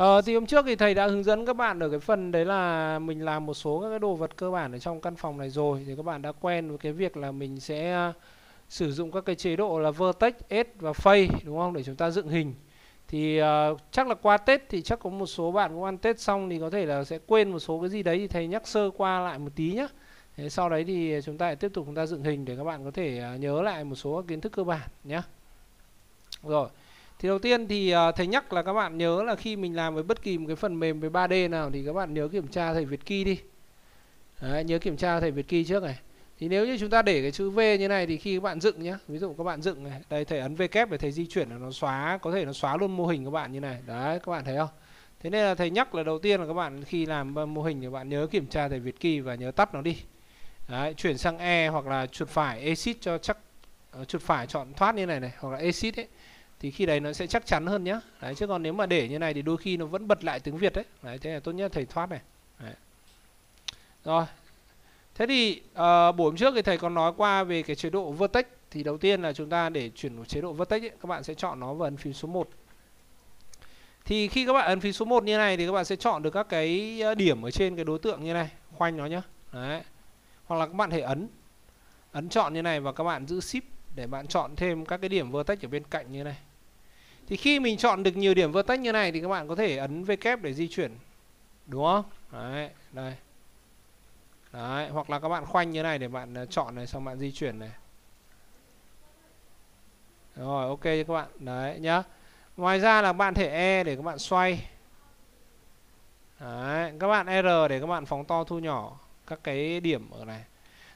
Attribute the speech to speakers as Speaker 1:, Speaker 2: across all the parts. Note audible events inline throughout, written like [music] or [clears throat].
Speaker 1: Ờ, thì hôm trước thì thầy đã hướng dẫn các bạn ở cái phần đấy là mình làm một số các cái đồ vật cơ bản ở trong căn phòng này rồi thì các bạn đã quen với cái việc là mình sẽ ờ, sử dụng các cái chế độ là vertex, edge và phay đúng không để chúng ta dựng hình. Thì uh, chắc là qua Tết thì chắc có một số bạn cũng ăn Tết xong thì có thể là sẽ quên một số cái gì đấy thì thầy nhắc sơ qua lại một tí nhé. Thế sau đấy thì chúng ta lại tiếp tục chúng ta dựng hình để các bạn có thể uh, nhớ lại một số kiến thức cơ bản nhé. Rồi. Thì đầu tiên thì à, thầy nhắc là các bạn nhớ là khi mình làm với bất kỳ một cái phần mềm về 3D nào thì các bạn nhớ kiểm tra thầy Việt Key đi. Đấy, nhớ kiểm tra thầy Việt Key trước này. Thì nếu như chúng ta để cái chữ V như này thì khi các bạn dựng nhá, ví dụ các bạn dựng này, đây thầy ấn V kép để thầy di chuyển là nó xóa, có thể nó xóa luôn mô hình các bạn như này. Đấy, các bạn thấy không? Thế nên là thầy nhắc là đầu tiên là các bạn khi làm mô hình thì bạn nhớ kiểm tra thầy Việt Key và nhớ tắt nó đi. Đấy, chuyển sang E hoặc là chuột phải exit cho chắc ờ, chuột phải chọn thoát như này này hoặc là exit ấy thì khi đấy nó sẽ chắc chắn hơn nhá. Đấy chứ còn nếu mà để như này thì đôi khi nó vẫn bật lại tiếng việt đấy. Đấy thế là tốt nhất thầy thoát này. Đấy. rồi. Thế thì uh, buổi hôm trước thì thầy còn nói qua về cái chế độ vertex. Thì đầu tiên là chúng ta để chuyển chế độ vertex ấy, các bạn sẽ chọn nó và ấn phím số 1 thì khi các bạn ấn phím số 1 như này thì các bạn sẽ chọn được các cái ờ, điểm ở trên cái đối tượng như này. Khoanh nó nhá. Đấy. Hoặc là các bạn hãy ấn. Ấn chọn như này và các bạn giữ shift để bạn chọn thêm các cái điểm vertex ở bên cạnh như này thì khi mình chọn được nhiều điểm vertex như này thì các bạn có thể ấn V kép để di chuyển. Đúng không? Đấy, đây. Đấy, hoặc là các bạn khoanh như này để bạn à, chọn này xong bạn di chuyển này. Rồi, ok các bạn. Đấy nhá. Ngoài ra là bạn thể E để các bạn xoay. Đấy, các bạn R để các bạn phóng to thu nhỏ các cái điểm ở này.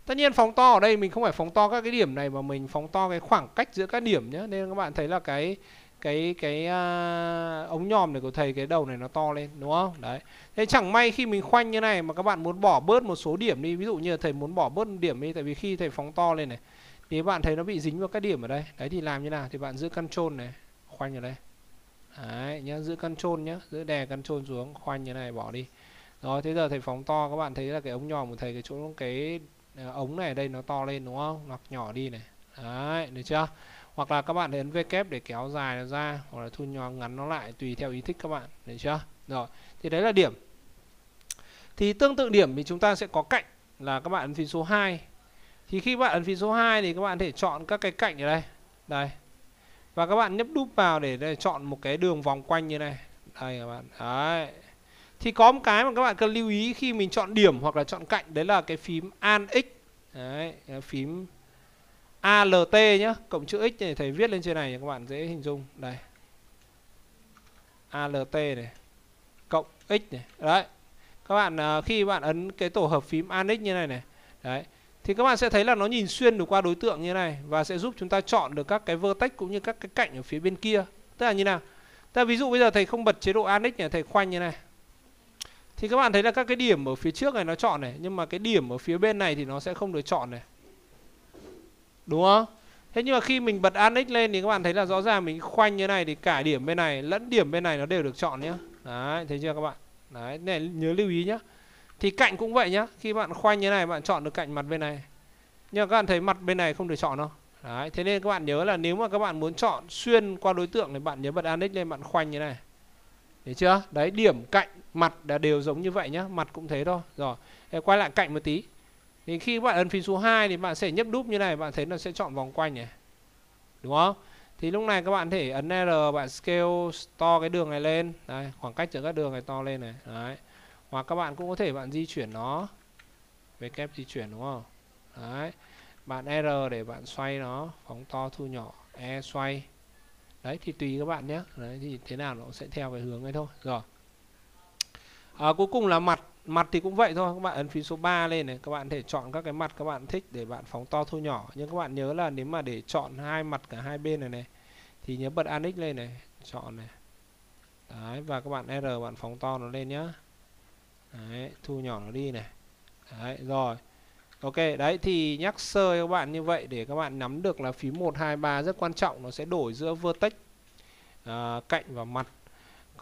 Speaker 1: Tất nhiên phóng to ở đây mình không phải phóng to các cái điểm này mà mình phóng to cái khoảng cách giữa các điểm nhé. Nên các bạn thấy là cái cái cái uh, ống nhòm này của thầy cái đầu này nó to lên đúng không? Đấy. Thế chẳng may khi mình khoanh như này mà các bạn muốn bỏ bớt một số điểm đi. Ví dụ như thầy muốn bỏ bớt điểm đi tại vì khi thầy phóng to lên này thì bạn thấy nó bị dính vào các điểm ở đây. Đấy thì làm như nào? Thì bạn giữ control này khoanh ở đây. Đấy nhá giữ control nhá giữ đè control xuống khoanh như này bỏ đi. Rồi thế giờ thầy phóng to các bạn thấy là cái ống nhòm của thầy cái chỗ cái à, ống này ở đây nó to lên đúng không? Nó nhỏ đi này. Đấy được chưa? Hoặc là các bạn nhấn V kép để kéo dài nó ra hoặc là thu nhỏ ngắn nó lại tùy theo ý thích các bạn được chưa? Rồi thì đấy là điểm. Thì tương tự điểm thì chúng ta sẽ có cạnh là các bạn ấn phím số 2 thì khi bạn ấn phím số 2 thì các bạn thể chọn các cái cạnh ở đây. Đây. Và các bạn nhấp đúp vào để, để chọn một cái đường vòng quanh như này. Đây các bạn. Đấy. Thì có một cái mà các bạn cần lưu ý khi mình chọn điểm hoặc là chọn cạnh đấy là cái phím An X. Đấy phím ALT nhá, cộng chữ X này thầy viết lên trên này các bạn dễ hình dung. Đây. ALT này, cộng X này. Đấy. Các bạn à, khi bạn ấn cái tổ hợp phím ANX như này này. Đấy. Thì các bạn sẽ thấy là nó nhìn xuyên được qua đối tượng như này và sẽ giúp chúng ta chọn được các cái vertex cũng như các cái cạnh ở phía bên kia. Tức là như nào? Tức là ví dụ bây giờ thầy không bật chế độ ANX này, thầy khoanh như này. Thì các bạn thấy là các cái điểm ở phía trước này nó chọn này, nhưng mà cái điểm ở phía bên này thì nó sẽ không được chọn này. Đúng không? Thế nhưng mà khi mình bật anix lên thì các bạn thấy là rõ ràng mình khoanh như này thì cả điểm bên này lẫn điểm bên này nó đều được chọn nhá. Đấy, thấy chưa các bạn? Đấy, này nhớ lưu ý nhá. Thì cạnh cũng vậy nhá. Khi bạn khoanh như này bạn chọn được cạnh mặt bên này. Nhưng mà các bạn thấy mặt bên này không được chọn đâu. Đấy, thế nên các bạn nhớ là nếu mà các bạn muốn chọn xuyên qua đối tượng thì bạn nhớ bật anix lên bạn khoanh như này. Thấy chưa? Đấy, điểm cạnh mặt là đều giống như vậy nhá. Mặt cũng thế thôi. Rồi, quay lại cạnh một tí thì khi bạn ấn phím số 2 thì bạn sẽ nhấp đúp như này bạn thấy nó sẽ chọn vòng quanh này. Đúng không? Thì lúc này các bạn thể ấn R bạn scale to cái đường này lên. Đây khoảng cách giữa các đường này to lên này. Đấy. Hoặc các bạn cũng có thể bạn di chuyển nó. Về kép di chuyển đúng không? Đấy. Bạn R để bạn xoay nó phóng to thu nhỏ E xoay. Đấy thì tùy các bạn nhé. Đấy thì thế nào nó sẽ theo cái hướng ấy thôi. Rồi. À, cuối cùng là mặt mặt thì cũng vậy thôi. Các bạn ấn phím số 3 lên này các bạn thể chọn các cái mặt các bạn thích để bạn phóng to thu nhỏ. Nhưng các bạn nhớ là nếu mà để chọn hai mặt cả hai bên này này thì nhớ bật anix lên này chọn này. Đấy và các bạn r bạn phóng to nó lên nhá. Đấy thu nhỏ nó đi này. Đấy rồi. Ok đấy thì nhắc sơ các bạn như vậy để các bạn nắm được là phím 1 2 3 rất quan trọng nó sẽ đổi giữa vertex uh, cạnh và mặt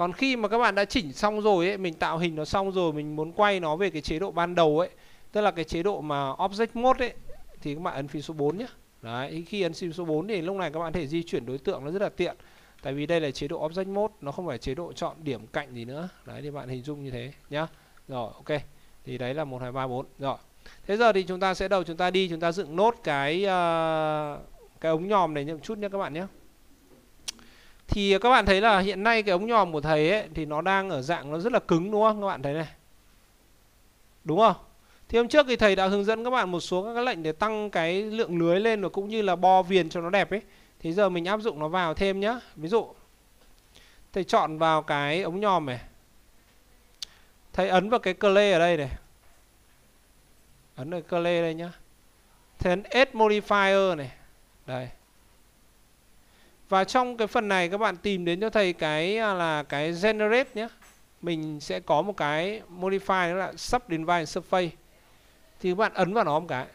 Speaker 1: còn khi mà các bạn đã chỉnh xong rồi ấy mình tạo hình nó xong rồi mình muốn quay nó về cái chế độ ban đầu ấy tức là cái chế độ mà object mode ấy thì các bạn ấn phím số 4 nhé đấy khi ấn phím số 4 thì lúc này các bạn thể di chuyển đối tượng nó rất là tiện. Tại vì đây là chế độ object mode nó không phải chế độ chọn điểm cạnh gì nữa. Đấy thì bạn hình dung như thế nhá. Rồi ok. Thì đấy là một hai ba bốn. Rồi. Thế giờ thì chúng ta sẽ đầu chúng ta đi chúng ta dựng nốt cái uh, cái ống nhòm này một chút nhé các bạn nhé thì các bạn thấy là hiện nay cái ống nhòm của thầy ấy, thì nó đang ở dạng nó rất là cứng, đúng không? Các bạn thấy này. Đúng không? Thì hôm trước thì thầy đã hướng dẫn các bạn một số các cái lệnh để tăng cái lượng lưới lên và cũng như là bo viền cho nó đẹp ấy. Thì giờ mình áp dụng nó vào thêm nhá. Ví dụ, thầy chọn vào cái ống nhòm này. Thầy ấn vào cái clay ở đây này. Ấn vào clay đây nhá. Thầy ấn add modifier này. Đây và trong cái phần này các bạn tìm đến cho thầy cái à, là cái generate nhé. Mình sẽ có một cái modify đó là subdivide surface. Thì các bạn ấn vào nó một cái.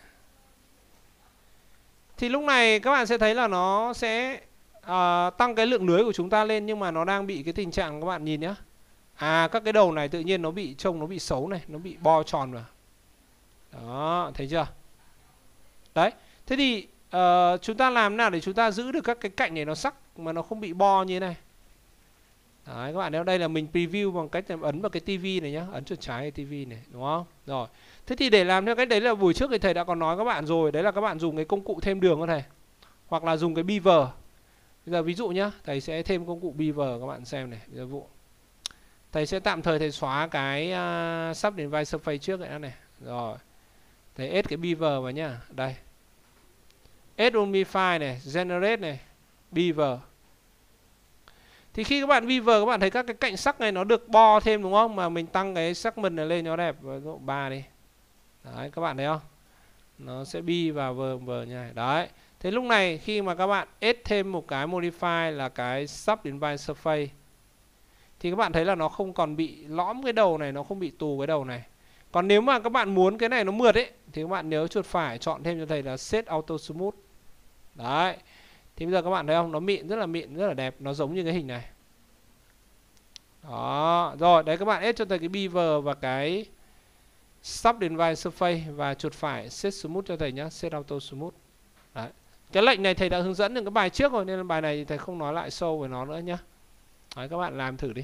Speaker 1: Thì lúc này các bạn sẽ thấy là nó sẽ uh, tăng cái lượng lưới của chúng ta lên nhưng mà nó đang bị cái tình trạng các bạn nhìn nhé. À các cái đầu này tự nhiên nó bị trông nó bị xấu này nó bị bo tròn vào. Đó thấy chưa? Đấy thế thì uh, chúng ta làm nào để chúng ta giữ được các cái cạnh này nó sắc mà nó không bị bo như thế này Đấy các bạn nếu đây là mình preview bằng cách ấn vào cái tivi này nhá, ấn chuột trái cái tivi này đúng không? Rồi. Thế thì để làm theo cách đấy là buổi trước thì thầy đã còn nói các bạn rồi, đấy là các bạn dùng cái công cụ thêm đường của thầy. Hoặc là dùng cái beaver. Bây giờ ví dụ nhá, thầy sẽ thêm công cụ beaver các bạn xem này, bây giờ vụ, Thầy sẽ tạm thời thầy xóa cái uh, sắp đến vai surface trước này này. Rồi. Thầy ép cái beaver vào nhá. Đây. Add only file này, generate này, beaver. Thì khi các bạn beaver các bạn thấy các cái cạnh sắc này nó được bo thêm đúng không? Mà mình tăng cái sắc mình này lên nó đẹp ví độ ba đi. Đấy các bạn thấy không? Nó sẽ bi vào vờ vờ như này đấy. Thế lúc này khi mà các bạn add thêm một cái modify là cái sub invite surface thì các bạn thấy là nó không còn bị lõm cái đầu này nó không bị tù cái đầu này. Còn nếu mà các bạn muốn cái này nó mượt ấy thì các bạn nhớ chuột phải chọn thêm cho thầy là set auto smooth đấy. Thì bây giờ các bạn thấy không? Nó mịn rất là mịn rất là đẹp. Nó giống như cái hình này. Đó. Rồi đấy các bạn add cho thầy cái beaver và cái sắp đến vai surface và chuột phải set smooth cho thầy nhá, set auto smooth. Đấy. Cái lệnh này thầy đã hướng dẫn những cái bài trước rồi nên bài này thầy không nói lại sâu về nó nữa nhá. đấy các bạn làm thử đi.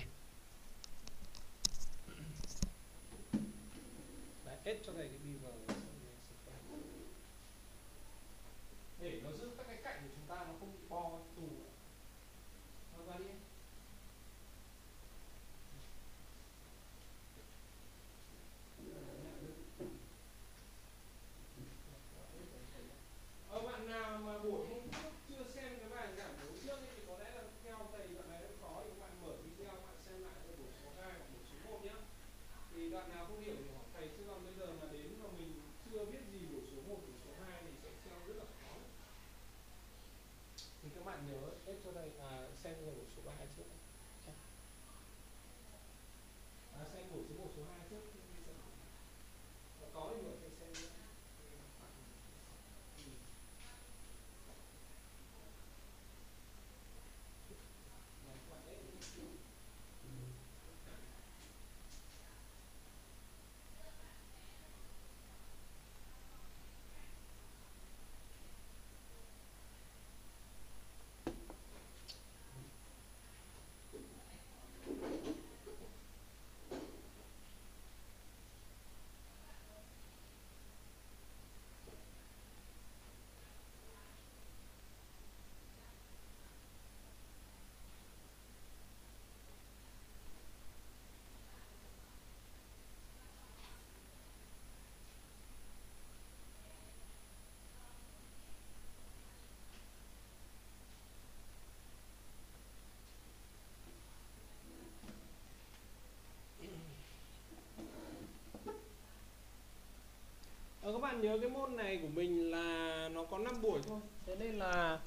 Speaker 1: Nhớ cái môn này của mình là nó có 5 buổi thôi. Thế nên là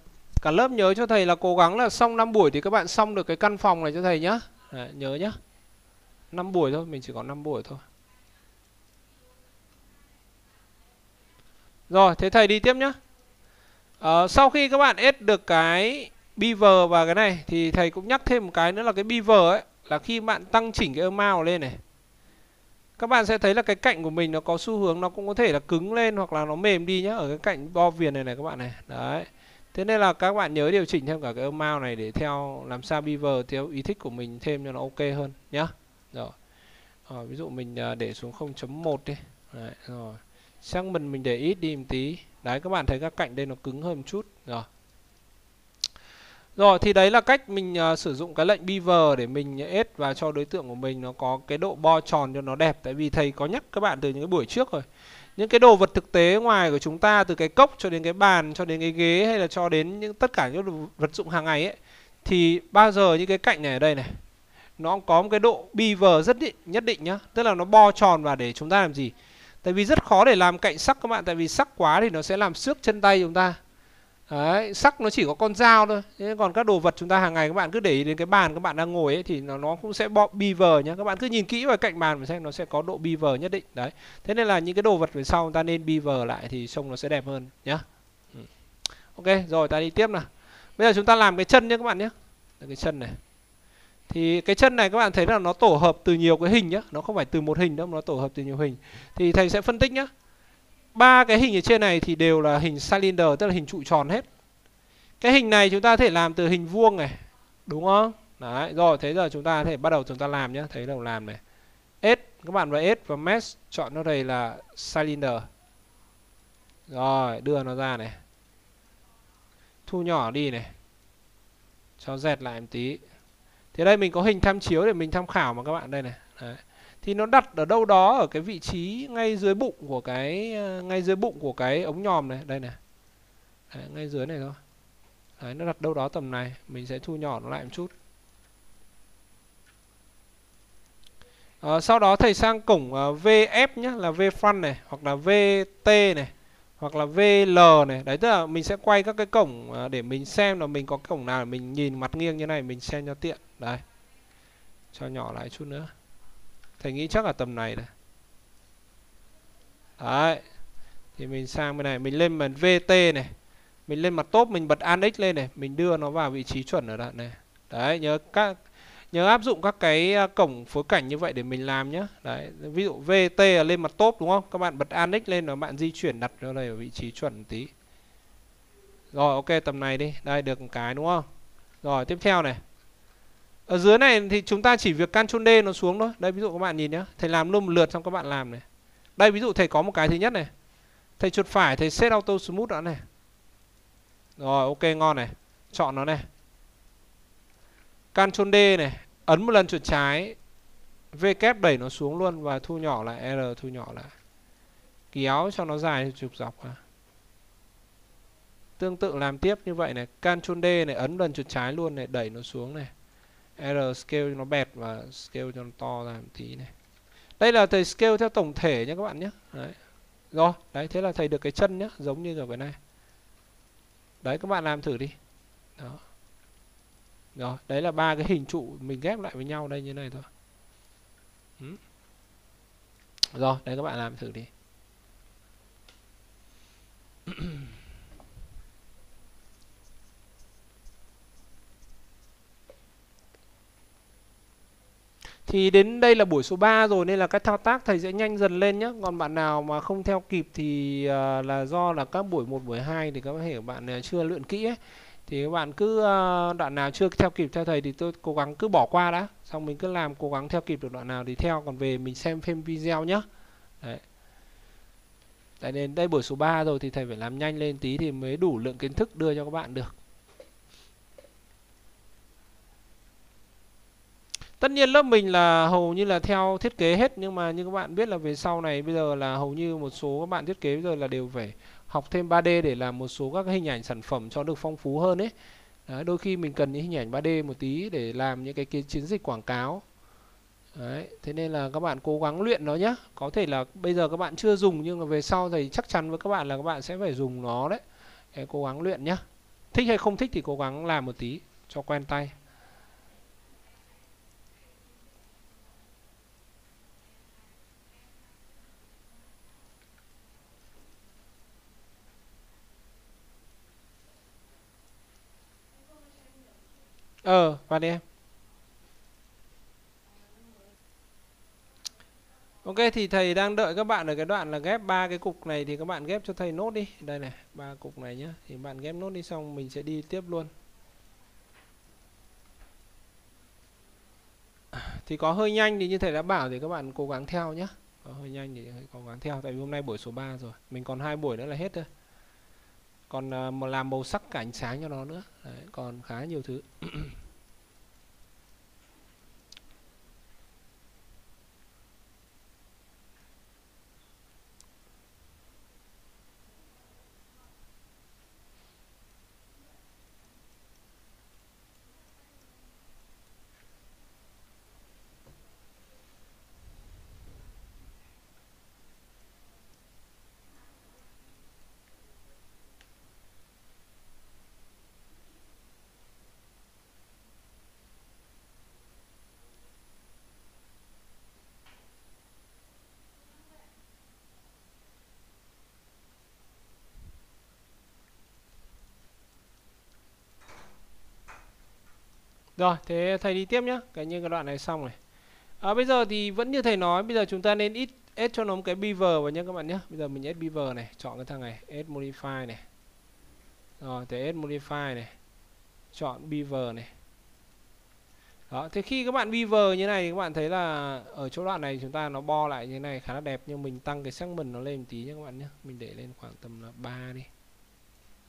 Speaker 1: cả lớp nhớ cho thầy là cố gắng là xong 5 buổi thì các bạn xong được cái căn phòng này cho thầy nhá. Đấy, nhớ nhá. 5 buổi thôi mình chỉ có 5 buổi thôi. Rồi thế thầy đi tiếp nhá. À, sau khi các bạn add được cái beaver và cái này thì thầy cũng nhắc thêm một cái nữa là cái beaver ấy là khi bạn tăng chỉnh cái amount lên này các bạn sẽ thấy là cái cạnh của mình nó có xu hướng nó cũng có thể là cứng lên hoặc là nó mềm đi nhá ở cái cạnh bo viền này này các bạn này. Đấy. Thế nên là các bạn nhớ điều chỉnh thêm cả cái amount này để theo làm sao beaver theo ý thích của mình thêm cho nó ok hơn nhá. Rồi. À, ví dụ mình à, để xuống 0.1 đi. Đấy, rồi. Sang mình mình để ít đi một tí. Đấy các bạn thấy các cạnh đây nó cứng hơn một chút. Rồi rồi thì đấy là cách mình uh, sử dụng cái lệnh beaver để mình ép vào cho đối tượng của mình nó có cái độ bo tròn cho nó đẹp. Tại vì thầy có nhắc các bạn từ những cái buổi trước rồi những cái đồ vật thực tế ngoài của chúng ta từ cái cốc cho đến cái bàn cho đến cái ghế hay là cho đến những tất cả những vật dụng hàng ngày ấy thì bao giờ những cái cạnh này ở đây này nó có một cái độ beaver rất định nhất định nhá. Tức là nó bo tròn vào để chúng ta làm gì? Tại vì rất khó để làm cạnh sắc các bạn tại vì sắc quá thì nó sẽ làm xước chân tay chúng ta. Đấy, sắc nó chỉ có con dao thôi. Thế còn các đồ vật chúng ta hàng ngày các bạn cứ để ý đến cái bàn các bạn đang ngồi ấy thì nó nó cũng sẽ bọ bi vờ nhá. Các bạn cứ nhìn kỹ vào cạnh bàn mình xem nó sẽ có độ bi vờ nhất định. Đấy. Thế nên là những cái đồ vật về sau chúng ta nên bi vờ lại thì trông nó sẽ đẹp hơn nhá. Ừ. ok rồi ta đi tiếp nào. Bây giờ chúng ta làm cái chân nhé các bạn nhé cái chân này. Thì cái chân này các bạn thấy là nó tổ hợp từ nhiều cái hình nhá. Nó không phải từ một hình đâu mà nó tổ hợp từ nhiều hình. Thì thầy sẽ phân tích nhá ba cái hình ở trên này thì đều là hình cylinder, tức là hình trụ tròn hết. Cái hình này chúng ta có thể làm từ hình vuông này, đúng không? Đấy, rồi, thế giờ chúng ta có thể bắt đầu chúng ta làm nhé thấy đầu làm này. S, các bạn vào S và mesh chọn nó đây là cylinder. Rồi, đưa nó ra này. Thu nhỏ đi này. Cho dẹt lại một tí. Thì đây mình có hình tham chiếu để mình tham khảo mà các bạn. Đây này. Đấy thì nó đặt ở đâu đó ở cái vị trí ngay dưới bụng của cái ờ, ngay dưới bụng của cái ống nhòm này. Đây này. Đấy, ngay dưới này thôi. Đấy, nó đặt đâu đó tầm này. Mình sẽ thu nhỏ nó lại một chút. À, sau đó thầy sang cổng ờ, uh, VF nhé là V front này hoặc là VT này hoặc là VL này. Đấy tức là mình sẽ quay các cái cổng uh, để mình xem là mình có cổng nào mình nhìn mặt nghiêng như này mình xem cho tiện. Đấy cho nhỏ lại chút nữa thầy nghĩ chắc là tầm này này. Đấy. Thì mình sang bên này, mình lên mặt VT này. Mình lên mặt top, mình bật ANX lên này. Mình đưa nó vào vị trí chuẩn ở đoạn này. Đấy, nhớ các, nhớ áp dụng các cái à, cổng phối cảnh như vậy để mình làm nhé đấy, ví dụ VT là lên mặt top, đúng không? Các bạn bật ANX lên và bạn di chuyển đặt nó này ở vị trí chuẩn tí. Rồi, ok, tầm này đi. Đây, được một cái, đúng không? Rồi, tiếp theo này ở dưới này thì chúng ta chỉ việc Ctrl D nó xuống thôi. Đây, ví dụ các bạn nhìn nhé thầy làm luôn một lượt xong các bạn làm này. Đây, ví dụ thầy có một cái thứ nhất này. Thầy chuột phải, thầy set auto smooth đã này. Rồi, ok, ngon này. Chọn nó này. Ctrl D này. Ấn một lần chuột trái. V kép đẩy nó xuống luôn và thu nhỏ lại. R thu nhỏ lại. Kéo cho nó dài trục dọc à. tương tự làm tiếp như vậy này. Ctrl D này. Ấn lần chuột trái luôn này. Đẩy nó xuống này. R scale cho nó bẹt và scale cho nó to ra một tí này. Đây là thầy scale theo tổng thể nhé các bạn nhé đấy. Rồi, đấy, thế là thầy được cái chân nhé giống như ở cái này. Đấy, các bạn làm thử đi. Đó. Rồi, đấy là ba cái hình trụ mình ghép lại với nhau đây, như này thôi. Ừ. rồi, đấy, các bạn làm thử đi. [clears throat] Thì đến đây là buổi số 3 rồi nên là các thao tác thầy sẽ nhanh dần lên nhé. Còn bạn nào mà không theo kịp thì uh, là do là các buổi 1 buổi 2 thì các thể bạn uh, chưa luyện kỹ ấy. Thì các bạn cứ uh, đoạn nào chưa theo kịp theo thầy thì tôi cố gắng cứ bỏ qua đã. Xong mình cứ làm cố gắng theo kịp được đoạn nào thì theo còn về mình xem thêm video nhé. Đấy. Tại nên đây buổi số 3 rồi thì thầy phải làm nhanh lên tí thì mới đủ lượng kiến thức đưa cho các bạn được. Tất nhiên lớp mình là hầu như là theo thiết kế hết nhưng mà như các bạn biết là về sau này bây giờ là hầu như một số các bạn thiết kế bây giờ là đều phải học thêm 3D để làm một số các hình ảnh sản phẩm cho được phong phú hơn ấy. Đấy, đôi khi mình cần những hình ảnh 3D một tí để làm những cái, cái chiến dịch quảng cáo. Đấy, thế nên là các bạn cố gắng luyện nó nhé. Có thể là bây giờ các bạn chưa dùng nhưng mà về sau thì chắc chắn với các bạn là các bạn sẽ phải dùng nó đấy. Để cố gắng luyện nhé. Thích hay không thích thì cố gắng làm một tí cho quen tay. Ờ vào đi em Ok thì thầy đang đợi các bạn ở cái đoạn là ghép ba cái cục này thì các bạn ghép cho thầy nốt đi. Đây này, ba cục này nhá. Thì bạn ghép nốt đi xong mình sẽ đi tiếp luôn. Thì có hơi nhanh thì như thầy đã bảo thì các bạn cố gắng theo nhá Có hơi nhanh thì cố gắng theo tại vì hôm nay buổi số 3 rồi. Mình còn hai buổi nữa là hết thôi. Còn à, mà làm màu sắc cả ánh sáng cho nó nữa. Đấy, còn khá nhiều thứ. [clears throat] Rồi, thế thầy đi tiếp nhá Cái như cái đoạn này xong này. À, bây giờ thì vẫn như thầy nói, bây giờ chúng ta nên ít add cho nó một cái beaver vào nhé các bạn nhé. Bây giờ mình add beaver này, chọn cái thằng này, add modify này. Rồi, thế add modify này. Chọn beaver này. Đó, thế khi các bạn beaver như này thì các bạn thấy là ở chỗ đoạn này chúng ta nó bo lại như này khá là đẹp nhưng mình tăng cái segment nó lên một tí nhé các bạn nhé. Mình để lên khoảng tầm là 3 đi.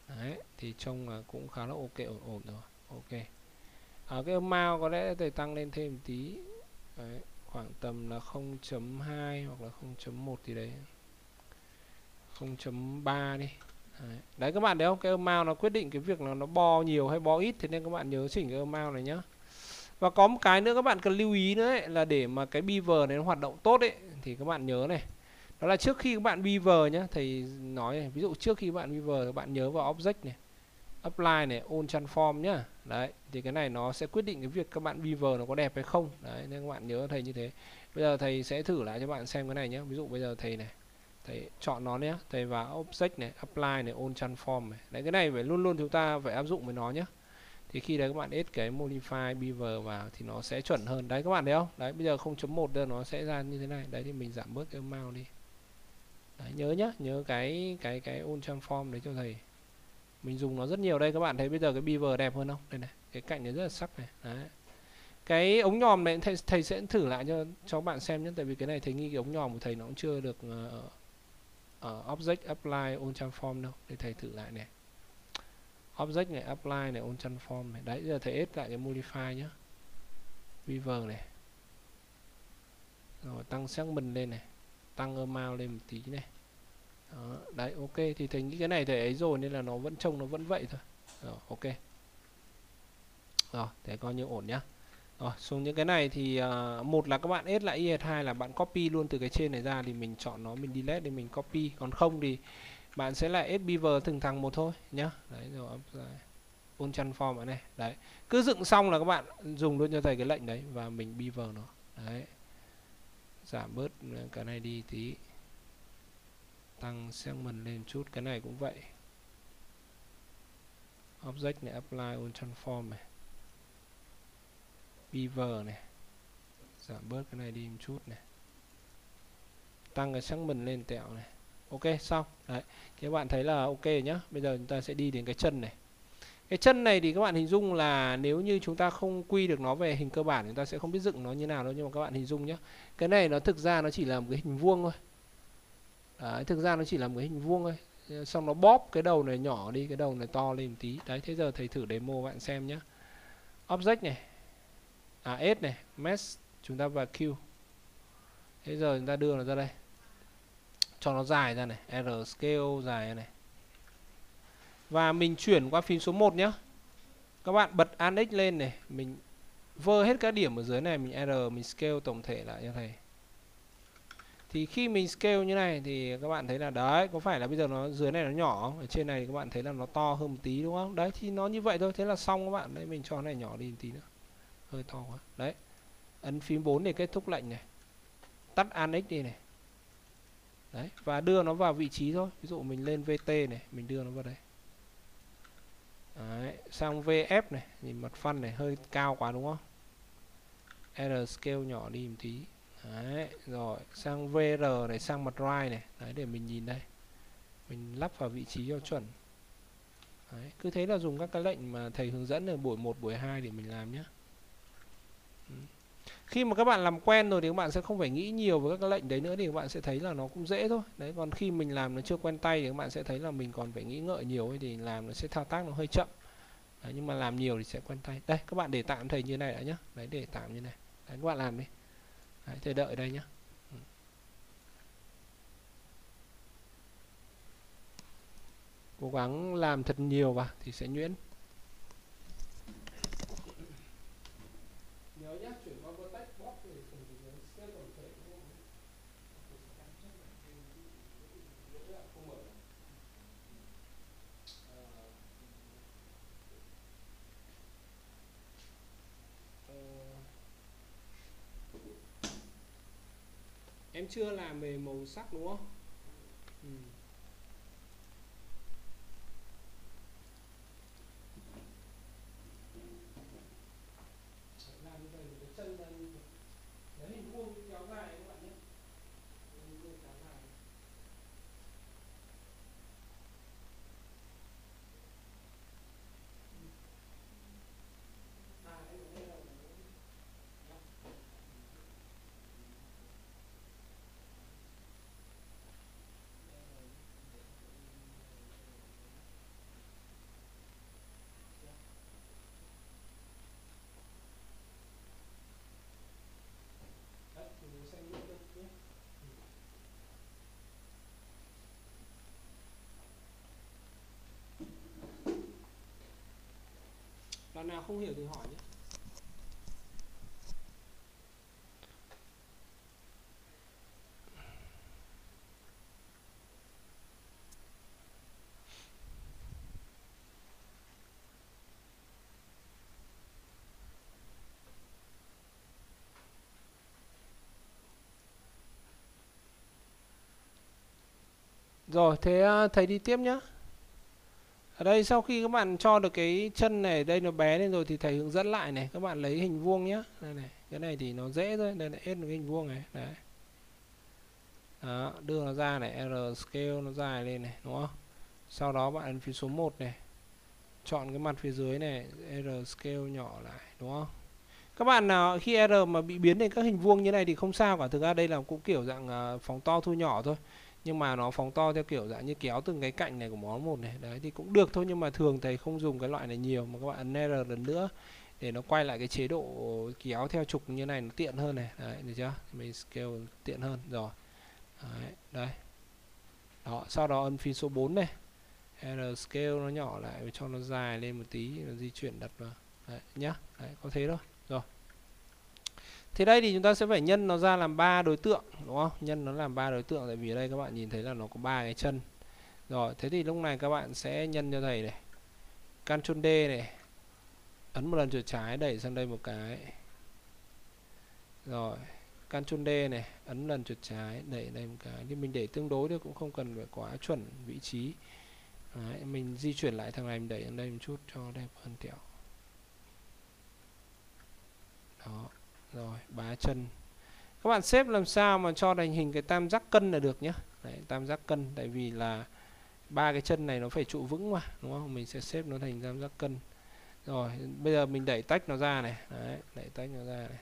Speaker 1: Đấy, thì trông là cũng khá là ok ổn ổn rồi. Ok ở cái âm mao có lẽ thầy tăng lên thêm tí. Đấy, khoảng tầm là 0.2 hoặc là 0.1 thì đấy. 0.3 đi. Đấy. đấy các bạn thấy không? Cái âm mao nó quyết định cái việc là nó bo nhiều hay bo ít thế nên các bạn nhớ chỉnh cái âm mao này nhá. Và có một cái nữa các bạn cần lưu ý nữa ấy, là để mà cái beaver này nó hoạt động tốt ấy thì các bạn nhớ này. Đó là trước khi các bạn beaver nhá thầy nói này, ví dụ trước khi các bạn beaver các bạn nhớ vào object này apply này on transform nhá. Đấy thì cái này nó sẽ quyết định cái việc các bạn beaver nó có đẹp hay không. Đấy nên các bạn nhớ thầy như thế. Bây giờ thầy sẽ thử lại cho bạn xem cái này nhé ví dụ bây giờ thầy này thầy chọn nó nhé thầy vào object này apply này on transform này. Đấy cái này phải luôn luôn chúng ta phải áp dụng với nó nhé thì khi đấy các bạn add cái modify beaver vào thì nó sẽ chuẩn hơn. Đấy các bạn thấy không? Đấy bây giờ 0.1 giờ nó sẽ ra như thế này. Đấy thì mình giảm bớt cái amount đi. Đấy, nhớ nhá. Nhớ cái cái cái on transform đấy cho thầy mình dùng nó rất nhiều đây các bạn thấy bây giờ cái beaver đẹp hơn không? Đây này cái cạnh này rất là sắc này đấy. Cái ống nhòm này thầy, thầy sẽ thử lại cho cho bạn xem nhé tại vì cái này thầy nghĩ cái ống nhòm của thầy nó cũng chưa được uh, uh, object apply on transform đâu. Để thầy thử lại này. Object này apply này on transform này. Đấy giờ thầy ép lại cái modify nhé beaver này. Rồi tăng segment lên này. Tăng amount lên một tí này đó, đấy ok thì thấy nghĩ cái này thầy ấy rồi nên là nó vẫn trông nó vẫn vậy thôi. Rồi ok. Rồi thế coi như ổn nhá. Rồi xuống những cái này thì uh, một là các bạn ép lại ES hai là bạn copy luôn từ cái trên này ra thì mình chọn nó mình delete để mình copy. Còn không thì bạn sẽ lại ép beaver từng thằng một thôi nhá. Đấy rồi unchun form ở này. Đấy cứ dựng xong là các bạn dùng luôn cho thầy cái lệnh đấy và mình beaver nó. Đấy. Giảm bớt cái này đi tí tăng segment lên chút, cái này cũng vậy. Object này, apply on transform này. Beaver này. Giảm bớt cái này đi một chút này. Tăng cái segment lên tẹo này. Ok, xong. Đấy, các bạn thấy là ok nhá. Bây giờ chúng ta sẽ đi đến cái chân này. Cái chân này thì các bạn hình dung là nếu như chúng ta không quy được nó về hình cơ bản, chúng ta sẽ không biết dựng nó như nào đâu. Nhưng mà các bạn hình dung nhé cái này nó thực ra nó chỉ là một cái hình vuông thôi đấy, thực ra nó chỉ là một cái hình vuông thôi. Xong nó bóp cái đầu này nhỏ đi cái đầu này to lên một tí. Đấy thế giờ thầy thử demo bạn xem nhé object này. À s này. Mesh chúng ta vào q. Thế giờ chúng ta đưa nó ra đây. Cho nó dài ra này. R scale dài này. Và mình chuyển qua phím số 1 nhé các bạn bật annex lên này. Mình vơ hết các điểm ở dưới này mình r mình scale tổng thể lại cho thầy thì khi mình scale như này thì các bạn thấy là, đấy, có phải là bây giờ nó, dưới này nó nhỏ không? ở trên này thì các bạn thấy là nó to hơn một tí, đúng không? Đấy, thì nó như vậy thôi. Thế là xong các bạn. Đấy, mình cho này nhỏ đi một tí nữa. Hơi to quá. Đấy. Ấn phím 4 để kết thúc lệnh này. Tắt annex đi này. Đấy, và đưa nó vào vị trí thôi. Ví dụ mình lên vt này, mình đưa nó vào đây. Đấy, sang vf này. Nhìn mặt phân này, hơi cao quá, đúng không? R scale nhỏ đi một tí đấy rồi sang VR này sang mặt right này. Đấy để mình nhìn đây. Mình lắp vào vị trí cho chuẩn. Đấy, cứ thế là dùng các cái lệnh mà thầy hướng dẫn ở buổi 1 buổi 2 để mình làm nhé khi mà các bạn làm quen rồi thì các bạn sẽ không phải nghĩ nhiều về các cái lệnh đấy nữa thì các bạn sẽ thấy là nó cũng dễ thôi. Đấy còn khi mình làm nó chưa quen tay thì các bạn sẽ thấy là mình còn phải nghĩ ngợi nhiều ấy thì làm nó sẽ thao tác nó hơi chậm. Đấy, nhưng mà làm nhiều thì sẽ quen tay. Đây các bạn để tạm thầy như này đã nhé đấy để tạm như này. Đấy các bạn làm đi đấy, thế đợi đây nhé cố gắng làm thật nhiều vào thì sẽ nhuyễn nhớ nhé chuyển qua vertex box thì cần phải nhớ scale tổng thể em chưa làm về màu sắc đúng không ừ. làm như vậy thì cái chân là như vậy. Đấy, hình vuông kéo dài các bạn nhé hình vuông kéo dài à em ở đây là Đấy, thì mình xem luôn đây nhé. Bạn nào không hiểu thì hỏi nhé. Rồi, thế à, thầy đi tiếp nhá. Ở đây sau khi các bạn cho được cái chân này đây nó bé lên rồi thì thầy hướng dẫn lại này, các bạn lấy hình vuông nhá. Đây này, cái này thì nó dễ thôi, đây là ép được hình vuông này, đấy. Đó, đưa nó ra này, R scale nó dài lên này, đúng không? Sau đó bạn ấn phím số 1 này. Chọn cái mặt phía dưới này, R scale nhỏ lại, đúng không? Các bạn nào khi R mà bị biến thành các hình vuông như này thì không sao cả, thực ra đây là cũng kiểu dạng à, phóng to thu nhỏ thôi nhưng mà nó phóng to theo kiểu dạng như kéo từng cái cạnh này của món một này. Đấy thì cũng được thôi nhưng mà thường thầy không dùng cái loại này nhiều mà các bạn ấn R lần nữa để nó quay lại cái chế độ kéo theo trục như này nó tiện hơn này. Đấy được chưa? Mình scale tiện hơn. Rồi. Đấy, đấy. đó sau đó ấn phím số 4 này. R scale nó nhỏ lại cho nó dài lên một tí nó di chuyển đặt vào. Đấy, nhá. Đấy, có thế thôi. Rồi thì đây thì chúng ta sẽ phải nhân nó ra làm ba đối tượng đúng không? Nhân nó làm ba đối tượng tại vì ở đây các bạn nhìn thấy là nó có ba cái chân. Rồi, thế thì lúc này các bạn sẽ nhân cho thầy này. Ctrl D này. Ấn một lần chuột trái đẩy sang đây một cái. Rồi, Ctrl D này, ấn lần chuột trái đẩy đây một cái. thì mình để tương đối thôi cũng không cần phải quá chuẩn vị trí. Đấy, mình di chuyển lại thằng này mình đẩy sang đây một chút cho đẹp hơn tẹo. Đó rồi bá chân. Các bạn xếp làm sao mà cho thành hình cái tam giác cân là được nhé Đấy, tam giác cân tại vì là ba cái chân này nó phải trụ vững mà đúng không? Mình sẽ xếp nó thành tam giác cân. Rồi bây giờ mình đẩy tách nó ra này. Đấy, đẩy tách nó ra này.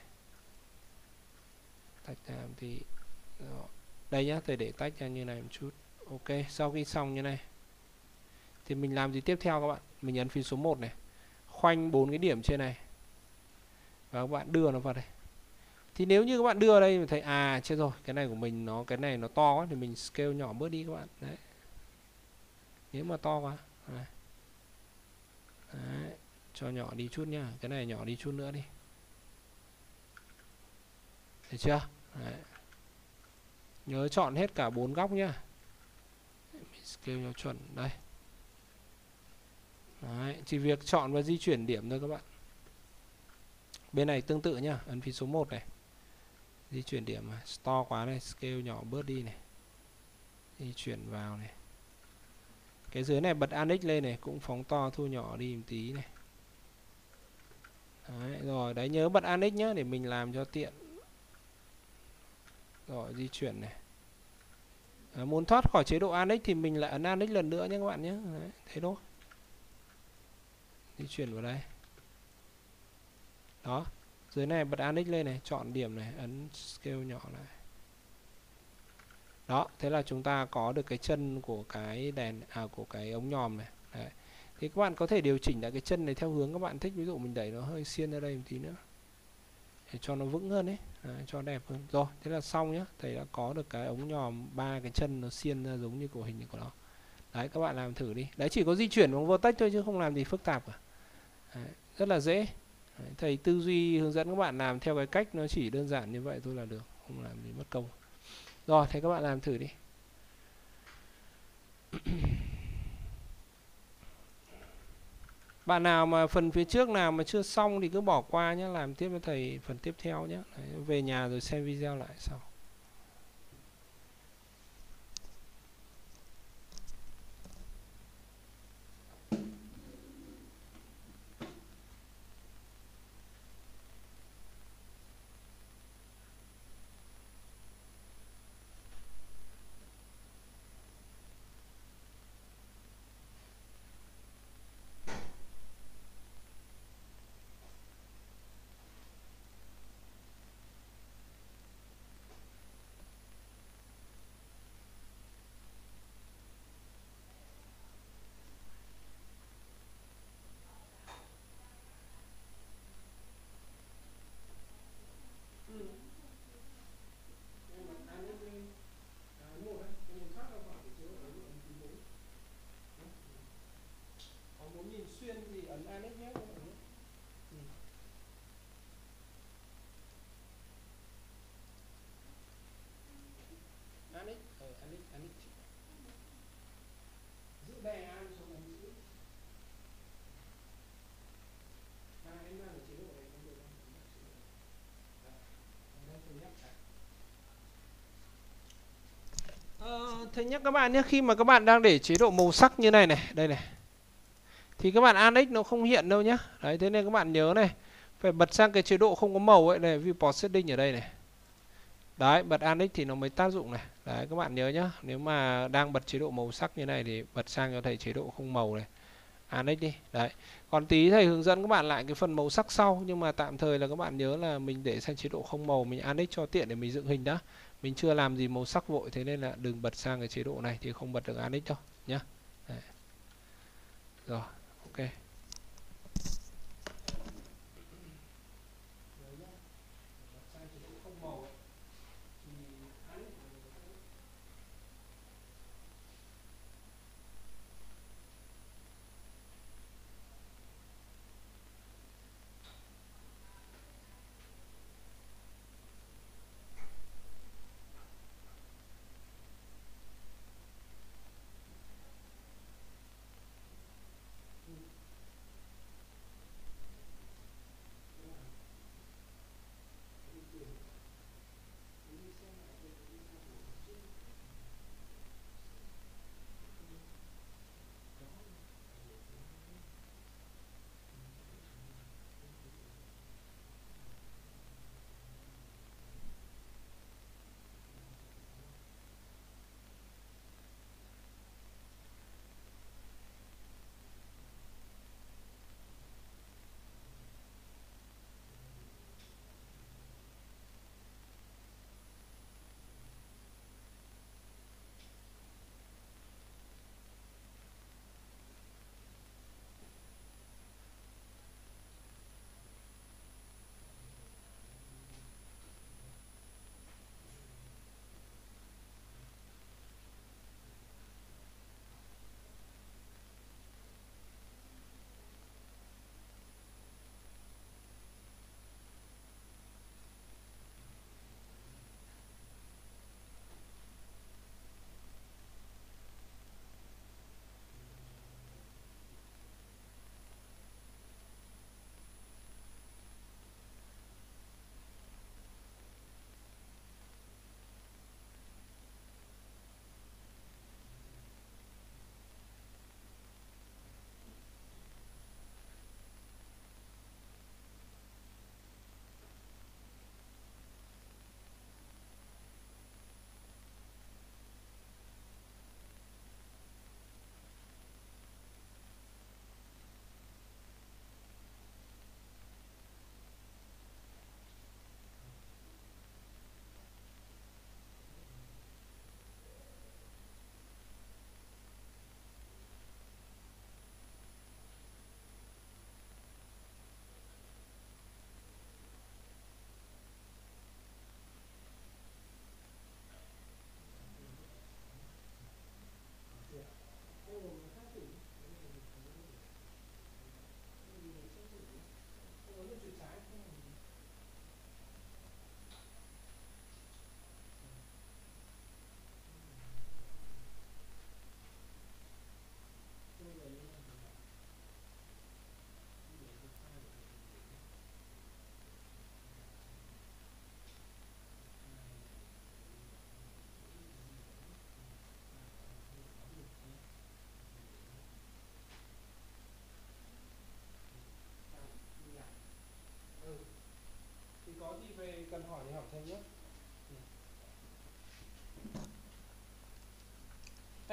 Speaker 1: Tách ra thì rồi. đây nhá thầy để tách ra như này một chút. Ok sau khi xong như này. Thì mình làm gì tiếp theo các bạn? Mình nhấn phím số 1 này. Khoanh bốn cái điểm trên này. Và các bạn đưa nó vào đây thì nếu như các bạn đưa đây mình thấy à chết rồi cái này của mình nó cái này nó to quá thì mình scale nhỏ bớt đi các bạn. Đấy. Nếu mà to quá. Đấy. Đấy. cho nhỏ đi chút nhá cái này nhỏ đi chút nữa đi. Thấy chưa? Đấy. nhớ chọn hết cả bốn góc nhá. Mình scale cho chuẩn đây. Đấy, chỉ việc chọn và di chuyển điểm thôi các bạn. Bên này tương tự nhá ấn phím số 1 này di chuyển điểm mà. To quá này scale nhỏ bớt đi này. Di chuyển vào này. Cái dưới này bật anix lên này cũng phóng to thu nhỏ đi một tí này. Đấy, rồi đấy nhớ bật anix nhá để mình làm cho tiện. Rồi di chuyển này. À, muốn thoát khỏi chế độ anix thì mình lại ấn anix lần nữa nhé các bạn nhé. Đấy, thế thôi. Di chuyển vào đây. Đó dưới này bật Anix lên này chọn điểm này ấn scale nhỏ lại. Đó thế là chúng ta có được cái chân của cái đèn à của cái ống nhòm này. Đấy. thì các bạn có thể điều chỉnh lại cái chân này theo hướng các bạn thích. Ví dụ mình đẩy nó hơi xiên ra đây một tí nữa. Để cho nó vững hơn ấy. Đấy, cho đẹp hơn. Rồi thế là xong nhá. Thầy đã có được cái ống nhòm ba cái chân nó xiên ra giống như của hình của nó. Đấy các bạn làm thử đi. Đấy chỉ có di chuyển bằng vô tách thôi chứ không làm gì phức tạp cả. Đấy, rất là dễ đấy, thầy tư duy hướng dẫn các bạn làm theo cái cách nó chỉ đơn giản như vậy thôi là được không làm gì mất công. Rồi thế các bạn làm thử đi. [clears throat] Bạn nào mà phần phía trước nào mà chưa xong thì cứ bỏ qua nhé làm tiếp với thầy phần tiếp theo nhé Đấy, về nhà rồi xem video lại sau muốn nhìn xuyên thì ấn annex nhé annex ờ annex annex giữ đè an xong ấn giữ à em đang ở chế độ này không được Thứ thế các bạn nhé khi mà các bạn đang để chế độ màu sắc như này này, đây này. Thì các bạn annex nó không hiện đâu nhá. Đấy, thế nên các bạn nhớ này, phải bật sang cái chế độ không có màu ấy này, viewport setting ở đây này. Đấy, bật annex thì nó mới tác dụng này. Đấy, các bạn nhớ nhá, nếu mà đang bật chế độ màu sắc như này thì bật sang cho thầy chế độ không màu này. Annex đi, đấy. Còn tí thầy hướng dẫn các bạn lại cái phần màu sắc sau, nhưng mà tạm thời là các bạn nhớ là mình để sang chế độ không màu, mình annex cho tiện để mình dựng hình đã mình chưa làm gì màu sắc vội, thế nên là đừng bật sang cái chế độ này thì không bật được annex đâu, nhá đấy. rồi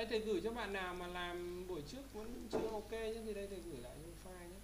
Speaker 1: đây, thầy gửi cho bạn nào mà làm buổi trước vẫn chưa ok nhé thì đây thầy gửi lại những file nhé.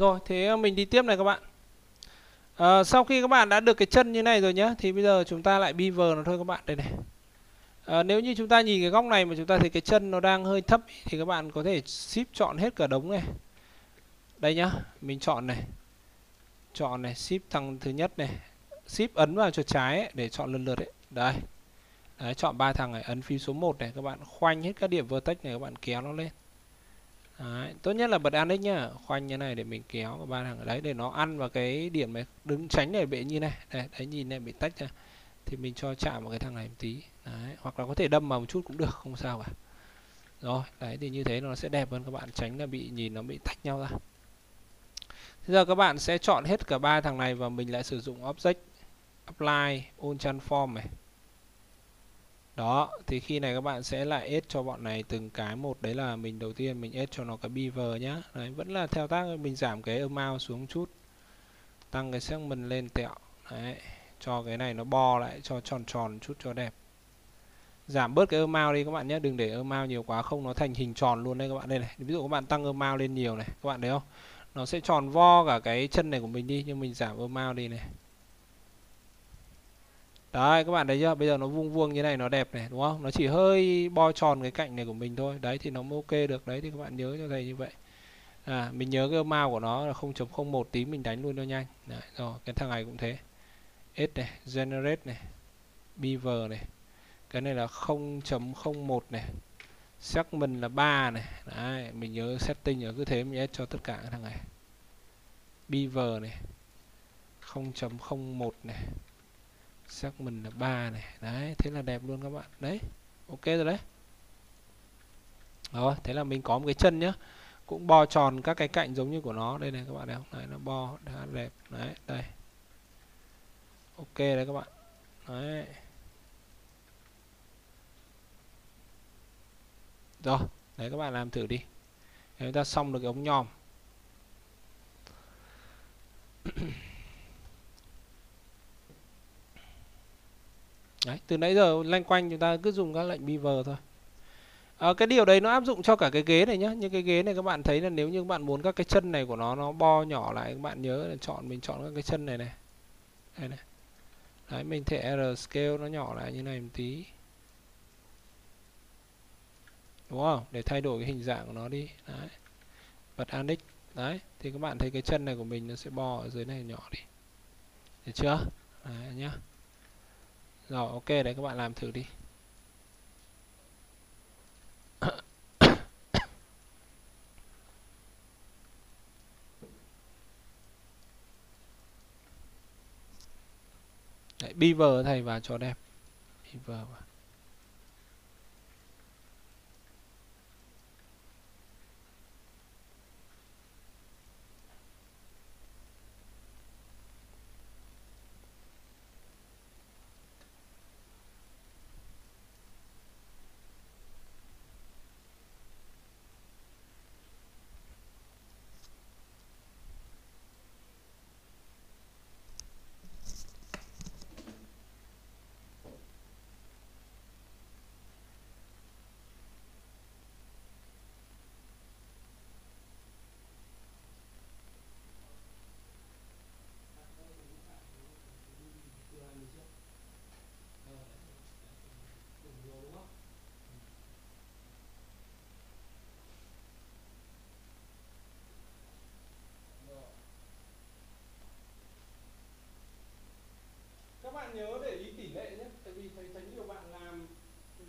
Speaker 1: Rồi, thế ờ, mình đi tiếp này các bạn. À, sau khi các bạn đã được cái chân như này rồi nhé, thì bây giờ chúng ta lại beaver nó thôi các bạn. Đây này. À, nếu như chúng ta nhìn cái góc này mà chúng ta thấy cái chân nó đang hơi thấp ý, thì các bạn có thể ship chọn hết cả đống này. Đây nhá, mình chọn này. Chọn này, ship thằng thứ nhất này. Ship ấn vào chuột trái ấy, để chọn lần lượt đấy. Đây. Đấy, chọn ba thằng này, ấn phím số 1 này, các bạn khoanh hết các điểm vertex này các bạn kéo nó lên. Đấy, tốt nhất là bật annex nhá, khoanh như này để mình kéo ba thằng ở đấy để nó ăn vào cái điểm này, đứng tránh này bị như này. Đây, đấy nhìn này bị tách ra. Thì mình cho chạm vào cái thằng này một tí. Đấy, hoặc là có thể đâm vào một chút cũng được, không sao cả. rồi đấy thì như thế nó sẽ đẹp hơn các bạn tránh là bị nhìn nó bị tách nhau ra Bây giờ các bạn sẽ chọn hết cả ba thằng này và mình lại sử dụng object apply on transform này đó, thì khi này các bạn sẽ lại add cho bọn này từng cái một. Đấy là mình đầu tiên mình add cho nó cái beaver nhá. Đấy, vẫn là theo tác mình giảm cái amount xuống chút. Tăng cái segment lên tẹo. Đấy, cho cái này nó bo lại, cho tròn tròn chút cho đẹp. Giảm bớt cái amount đi các bạn nhé đừng để amount nhiều quá, không nó thành hình tròn luôn đây các bạn. Đây này, ví dụ các bạn tăng amount lên nhiều này, các bạn thấy không? Nó sẽ tròn vo cả cái chân này của mình đi, nhưng mình giảm amount đi này đấy các bạn thấy chưa? Bây giờ nó vuông vuông như này nó đẹp này đúng không? Nó chỉ hơi bo tròn cái cạnh này của mình thôi. Đấy thì nó mới ok được. Đấy thì các bạn nhớ cho thầy như vậy. À mình nhớ cái mao của nó là 0.01 tí mình đánh luôn cho nhanh. Đấy, rồi cái thằng này cũng thế. S này generate này beaver này. Cái này là 0.01 này. Segment là 3 này. Đấy mình nhớ setting ở cứ thế mình add cho tất cả các thằng này. Beaver này 0.01 này segment là 3 này. Đấy, thế là đẹp luôn các bạn. Đấy, ok rồi đấy. Rồi, thế là mình có một cái chân nhá. Cũng bo tròn các cái cạnh giống như của nó. Đây này các bạn thấy không? Nó bo đã đẹp. Đấy, đây. Ok đấy các bạn. Đấy. Rồi, đấy các bạn làm thử đi. Để chúng ta xong được cái ống nhòm. [clears throat] đấy từ nãy giờ lanh quanh chúng ta cứ dùng các lệnh beaver thôi. À, cái điều đấy nó áp dụng cho cả cái ghế này nhá. Như cái ghế này các bạn thấy là nếu như các bạn muốn các cái chân này của nó nó bo nhỏ lại các bạn nhớ là chọn mình chọn các cái chân này này. Đây này. Đấy mình thể r scale nó nhỏ lại như này một tí. Đúng không? Để thay đổi cái hình dạng của nó đi. Đấy. Bật anix đấy thì các bạn thấy cái chân này của mình nó sẽ bo ở dưới này nhỏ đi. Được chưa? Đấy nhá rồi ok đấy các bạn làm thử đi. [coughs] Đấy, beaver thầy vào cho đẹp. Beaver vào các bạn nhớ để ý tỷ lệ nhé tại vì thầy thấy nhiều bạn làm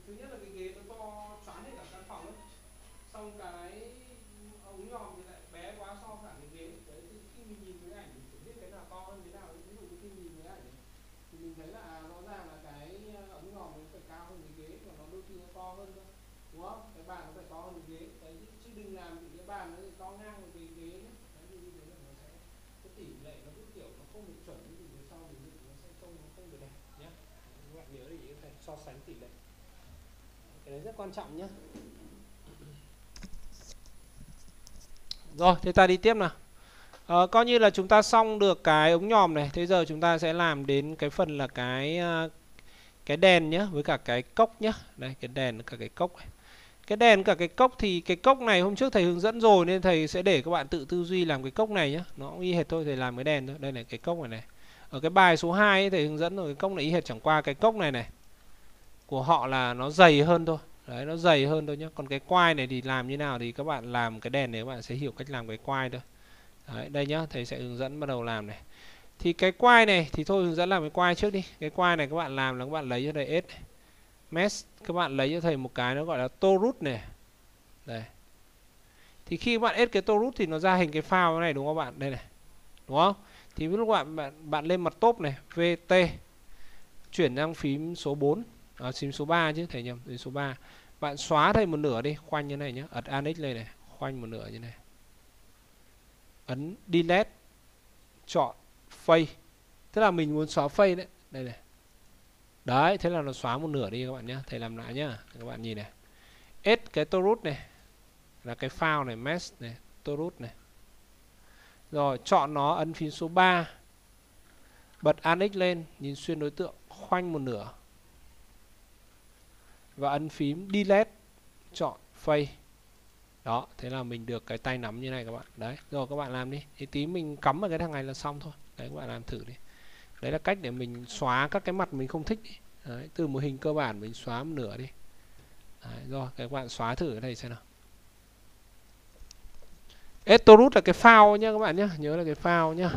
Speaker 1: thứ nhất là cái ghế nó to choán hết cả căn phòng ấy xong cái ống nhòm thì lại bé quá so cả cái ghế đấy thì khi mình nhìn cái ảnh mình phải biết cái nào to hơn cái nào ví dụ khi nhìn cái ảnh ấy, thì mình thấy là à, rõ ràng là cái ống nhòm nó phải cao hơn cái ghế và nó đôi khi nó to hơn thôi đúng không cái bàn nó phải to hơn cái ghế đấy chứ đừng làm cái bàn nó thì to ngang với cái ghế nhé đấy thì như thế là nó sẽ cái tỷ lệ nó cứ kiểu nó không được chuẩn thì về sau mình dựng nó sẽ trông nó không được đẹp nhé các bạn nhớ thì phải so sánh tỷ lệ cái đấy rất quan trọng nhé rồi thế ta đi tiếp nào. À, coi như là chúng ta xong được cái ống nhòm này thế giờ chúng ta sẽ làm đến cái phần là cái ờ, cái đèn nhé với cả cái cốc nhé đây cái đèn với cả cái cốc này. Cái đèn cả cái cốc thì cái cốc này hôm trước thầy hướng dẫn rồi nên thầy sẽ để các bạn tự tư duy làm cái cốc này nhé nó cũng y hệt thôi thầy làm cái đèn thôi. Đây là cái cốc này này. Ở cái bài số 2 ấy, thầy hướng dẫn rồi cái cốc này y hệt chẳng qua cái cốc này này. Của họ là nó dày hơn thôi đấy nó dày hơn thôi nhé còn cái quai này thì làm như nào thì các bạn làm cái đèn này các bạn sẽ hiểu cách làm cái quai thôi. Đấy, đây nhá thầy sẽ hướng dẫn bắt đầu làm này. Thì cái quai này thì thôi hướng dẫn làm cái quai trước đi. Cái quai này các bạn làm là các bạn lấy cho thầy s. Mesh các bạn lấy cho thầy một cái nó gọi là torus này. Đây thì khi các bạn ép cái torus thì nó ra hình cái phao này đúng không bạn? Đây này. Đúng không? Thì lúc bạn bạn bạn lên mặt top này vt chuyển sang phím số 4 à, phím số 3 chứ thầy nhầm phím số 3 bạn xóa thêm một nửa đi, khoanh như này nhé ật anix lên này, khoanh một nửa như này. Ấn delete, chọn face tức là mình muốn xóa face đấy. Đây này. Đấy, thế là nó xóa một nửa đi các bạn nhé thầy làm lại nhá. Các bạn nhìn này. S cái torus này. Là cái file này, mesh này torus này. Rồi, chọn nó, ấn phím số 3 bật anix lên, nhìn xuyên đối tượng, khoanh một nửa và ấn phím delete chọn phây đó thế là mình được cái tay nắm như này các bạn. Đấy rồi các bạn làm đi. Thì tí mình cắm vào cái thằng này là xong thôi. Đấy các bạn làm thử đi. Đấy là cách để mình xóa các cái mặt mình không thích đi. Đấy, từ một hình cơ bản mình xóa một nửa đi. Đấy, rồi các bạn xóa thử cái này xem nào. Etorus là cái phao nhá các bạn nhá. Nhớ là cái phao nhá.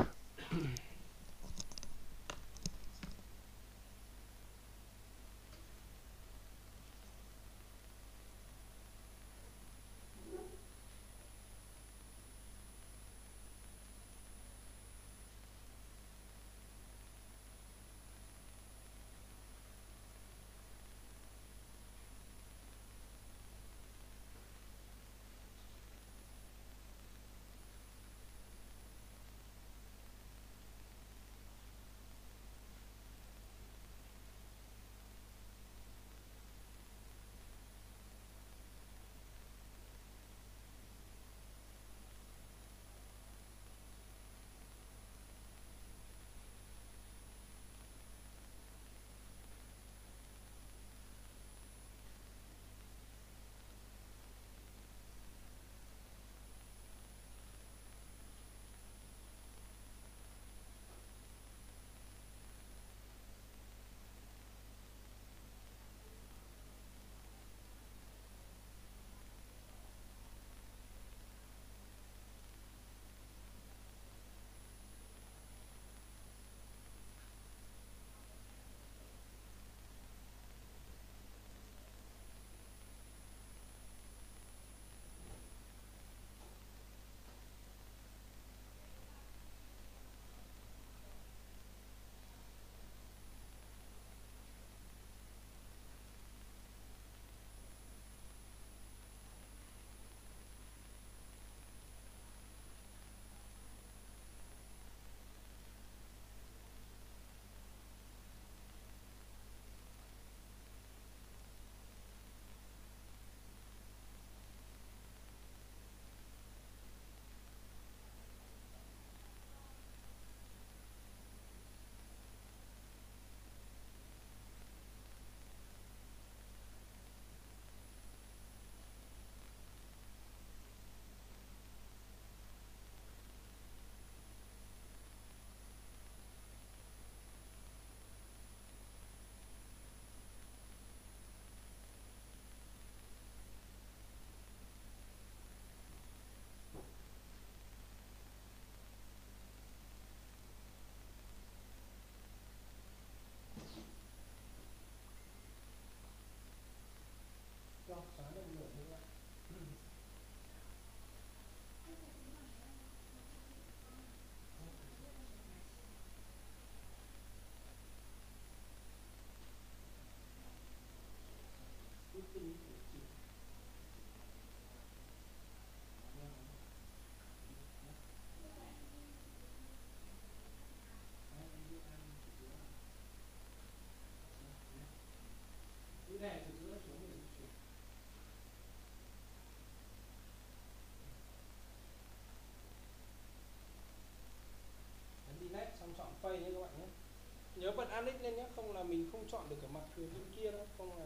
Speaker 1: Nhớ lên nhé không là mình không chọn được cả mặt phía bên kia đâu không là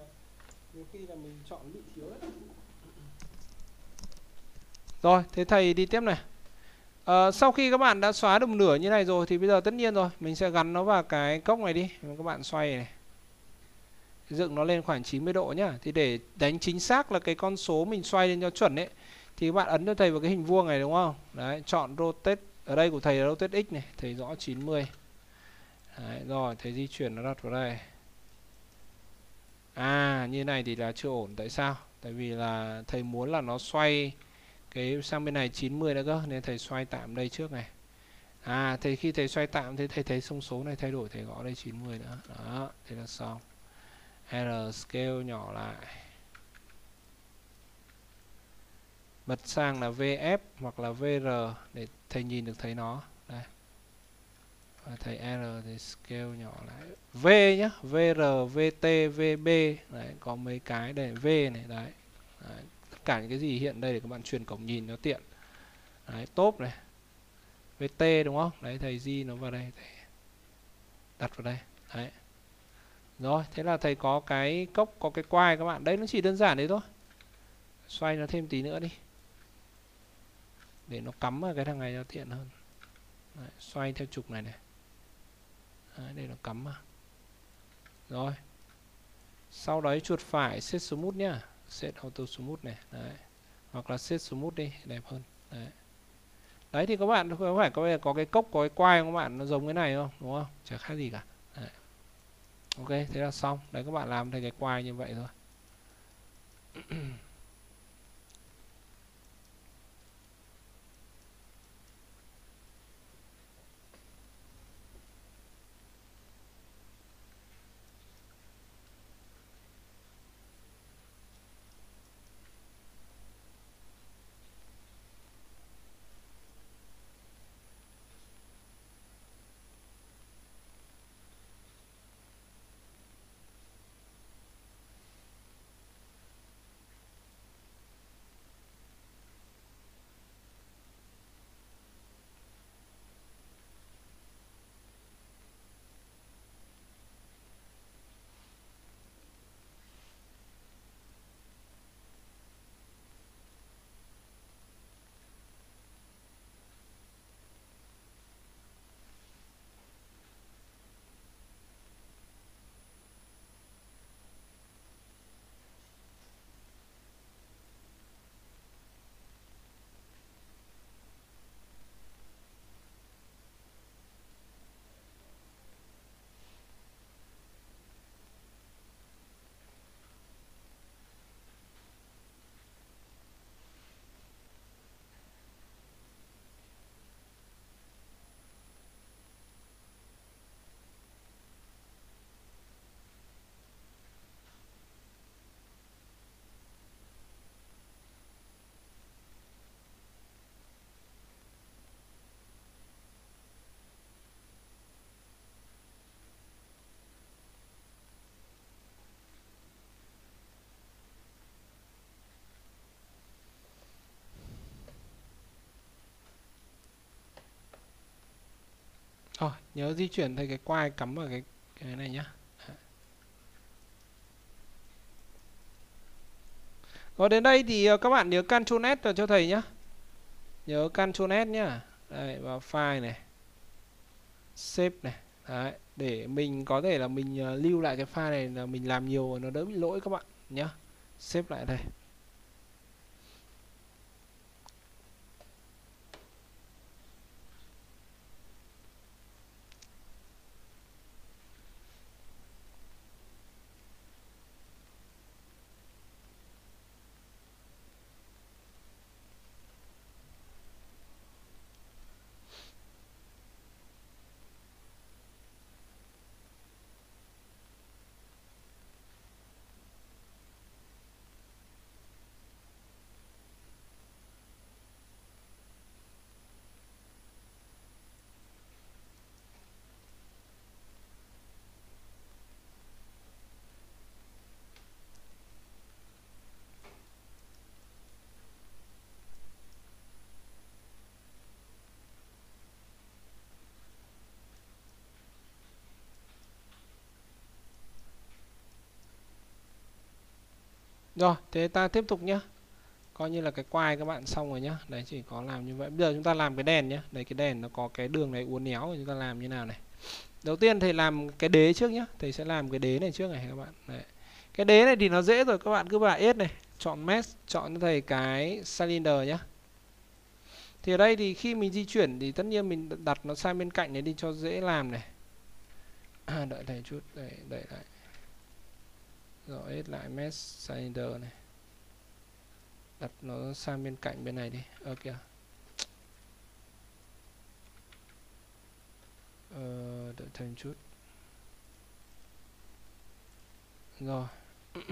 Speaker 1: nhiều khi là mình chọn bị thiếu đấy. Rồi thế thầy đi tiếp này. À, sau khi các bạn đã xóa được nửa như này rồi thì bây giờ tất nhiên rồi mình sẽ gắn nó vào cái cốc này đi. Các bạn xoay này dựng nó lên khoảng 90 độ nhá. Thì để đánh chính xác là cái con số mình xoay lên cho chuẩn ấy thì các bạn ấn cho thầy vào cái hình vuông này đúng không? Đấy chọn rotate ở đây của thầy là rotate x này thầy rõ 90 Đấy, rồi thế di chuyển nó đặt vào đây. À như này thì là chưa ổn tại sao? Tại vì là thầy muốn là nó xoay cái sang bên này 90 nữa cơ nên thầy xoay tạm đây trước này. À thì khi thầy xoay tạm thì thầy thấy thông số này thay đổi thầy gõ đây 90 nữa. Đó thế là xong. R scale nhỏ lại. Bật sang là VF hoặc là VR để thầy nhìn được thấy nó. Ờ, thầy R thì scale nhỏ lại. V nhá VR VT VB đấy có mấy cái để V này đấy. đấy tất cả những cái gì hiện đây để các bạn truyền cổng nhìn nó tiện. Đấy top này. VT đúng không? Đấy thầy di nó vào đây thầy đặt vào đây. Đấy. Rồi thế là thầy có cái cốc có cái quai các bạn. Đấy nó chỉ đơn giản đấy thôi. Xoay nó thêm tí nữa đi. Để nó cắm vào cái thằng này cho tiện hơn. Đấy, xoay theo trục này này đấy, đây là cắm mà. Rồi. Sau đấy chuột phải set smooth nhá. Set auto smooth này đấy. Hoặc là set smooth đi đẹp hơn đấy. Đấy thì các bạn có phải có có cái cốc có cái quai các bạn? Nó giống cái này không? Đúng không? Chả khác gì cả. Đấy. ok thế là xong. Đấy các bạn làm thành cái quai như vậy thôi. [clears throat] oh nhớ di chuyển thấy cái quai cắm vào cái cái này nhá. Rồi đến đây thì ờ, các bạn nhớ Ctrl S cho thầy nhá. Nhớ Ctrl S nhá. Đây vào file này. Save này. Đấy, để mình có thể là mình ờ, lưu lại cái file này là mình làm nhiều nó đỡ bị lỗi các bạn nhá. Save lại đây. Rồi, thế ta tiếp tục nhé. Coi như là cái quai các bạn xong rồi nhá. Đấy chỉ có làm như vậy. Bây giờ chúng ta làm cái đèn nhé. Đấy cái đèn nó có cái đường này uốn éo chúng ta làm như nào này. Đầu tiên thầy làm cái đế trước nhá. Thầy sẽ làm cái đế này trước này các bạn. Đấy. Cái đế này thì nó dễ rồi các bạn cứ vào S này, chọn mesh, chọn cho thầy cái cylinder nhá. Thì ở đây thì khi mình di chuyển thì tất nhiên mình đặt nó sang bên cạnh này đi cho dễ làm này. À, đợi thầy chút, đợi đợi lại rồi hết lại messenger cylinder này. Đặt nó sang bên cạnh bên này đi. Ok kìa. Ờ, đợi thêm chút. Rồi. [clears throat]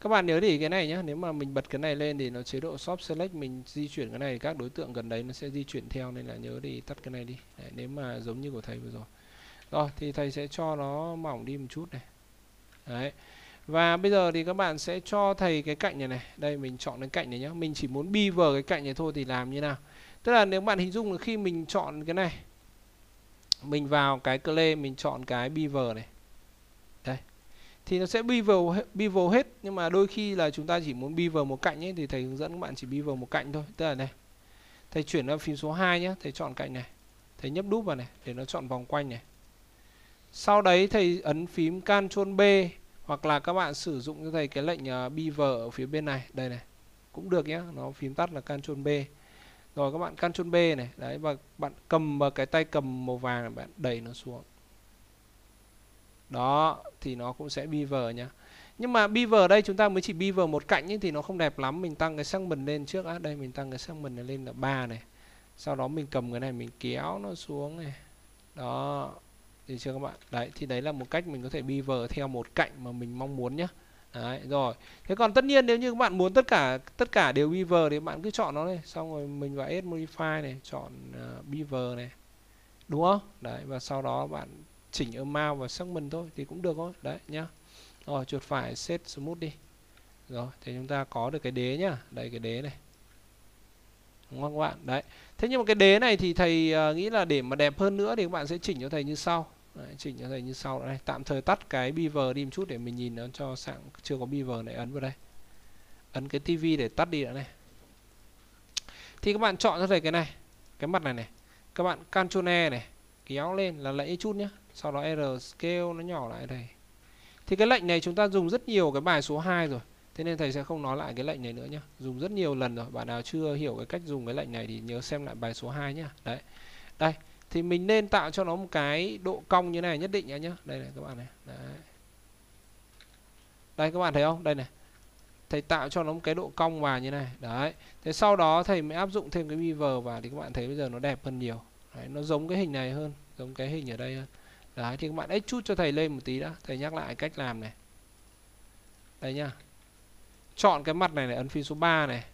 Speaker 1: Các bạn nhớ để cái này nhé nếu mà mình bật cái này lên thì nó chế độ shop select mình di chuyển cái này các đối tượng gần đấy nó sẽ di chuyển theo nên là nhớ thì tắt cái này đi. Đấy, nếu mà giống như của thầy vừa rồi. Rồi thì thầy sẽ cho nó mỏng đi một chút này đấy. Và bây giờ thì các bạn sẽ cho thầy cái cạnh này này. Đây, mình chọn cái cạnh này nhé mình chỉ muốn bi vờ cái cạnh này thôi thì làm như nào. Tức là nếu bạn hình dung là khi mình chọn cái này, mình vào cái clay, mình chọn cái beaver này. Đây. Thì nó sẽ beaver beaver hết. Nhưng mà đôi khi là chúng ta chỉ muốn beaver một cạnh ấy, thì thầy hướng dẫn các bạn chỉ beaver một cạnh thôi. Tức là này. Thầy chuyển vào phím số 2 nhé thầy chọn cạnh này. Thầy nhấp đúp vào này để nó chọn vòng quanh này sau đấy thầy ấn phím Ctrl B hoặc là các bạn sử dụng cho thầy cái lệnh à, uh, beaver ở phía bên này. Đây này cũng được nhé nó phím tắt là Ctrl B. Rồi các bạn Ctrl B này đấy và bạn cầm vào cái tay cầm màu vàng này bạn đẩy nó xuống. Đó thì nó cũng sẽ beaver nhá. Nhưng mà beaver ở đây chúng ta mới chỉ beaver một cạnh ấy, thì nó không đẹp lắm. Mình tăng cái segment lên trước á. Đây mình tăng cái segment này lên là 3 này. Sau đó mình cầm cái này mình kéo nó xuống này. Đó thì chưa các bạn? Đấy thì đấy là một cách mình có thể beaver theo một cạnh mà mình mong muốn nhé đấy rồi. Thế còn tất nhiên nếu như các bạn muốn tất cả tất cả đều beaver thì bạn cứ chọn nó này. Xong rồi mình vào add modify này chọn ờ, uh, beaver này. Đúng không? Đấy và sau đó bạn chỉnh amount và segment thôi thì cũng được thôi. Đấy nhá. Rồi chuột phải set smooth đi. Rồi thì chúng ta có được cái đế nhá. Đây cái đế này đúng không các bạn? Đấy. Thế nhưng mà cái đế này thì thầy uh, nghĩ là để mà đẹp hơn nữa thì các bạn sẽ chỉnh cho thầy như sau. Đấy, chỉnh cho thầy như sau. Đây tạm thời tắt cái beaver đi một chút để mình nhìn nó cho sẵn chưa có beaver này ấn vào đây. Ấn cái tivi để tắt đi đã này. Thì các bạn chọn cho thầy cái này cái mặt này này. Các bạn Ctrl E này kéo lên là lấy chút nhé sau đó R scale nó nhỏ lại đây. Thì cái lệnh này chúng ta dùng rất nhiều cái bài số 2 rồi thế nên thầy sẽ không nói lại cái lệnh này nữa nhé dùng rất nhiều lần rồi. Bạn nào chưa hiểu cái cách dùng cái lệnh này thì nhớ xem lại bài số 2 nhé đấy. Đây. Thì mình nên tạo cho nó một cái độ cong như này nhất định nhá đây này các bạn này. Đấy. Đây các bạn thấy không? Đây này. Thầy tạo cho nó một cái độ cong vào như này. Đấy. Thế sau đó thầy mới áp dụng thêm cái beaver vào thì các bạn thấy bây giờ nó đẹp hơn nhiều. Đấy, nó giống cái hình này hơn. Giống cái hình ở đây hơn. Đấy thì các bạn ếch chút cho thầy lên một tí đã. Thầy nhắc lại cách làm này. Đây nhá chọn cái mặt này này ấn phím số 3 này.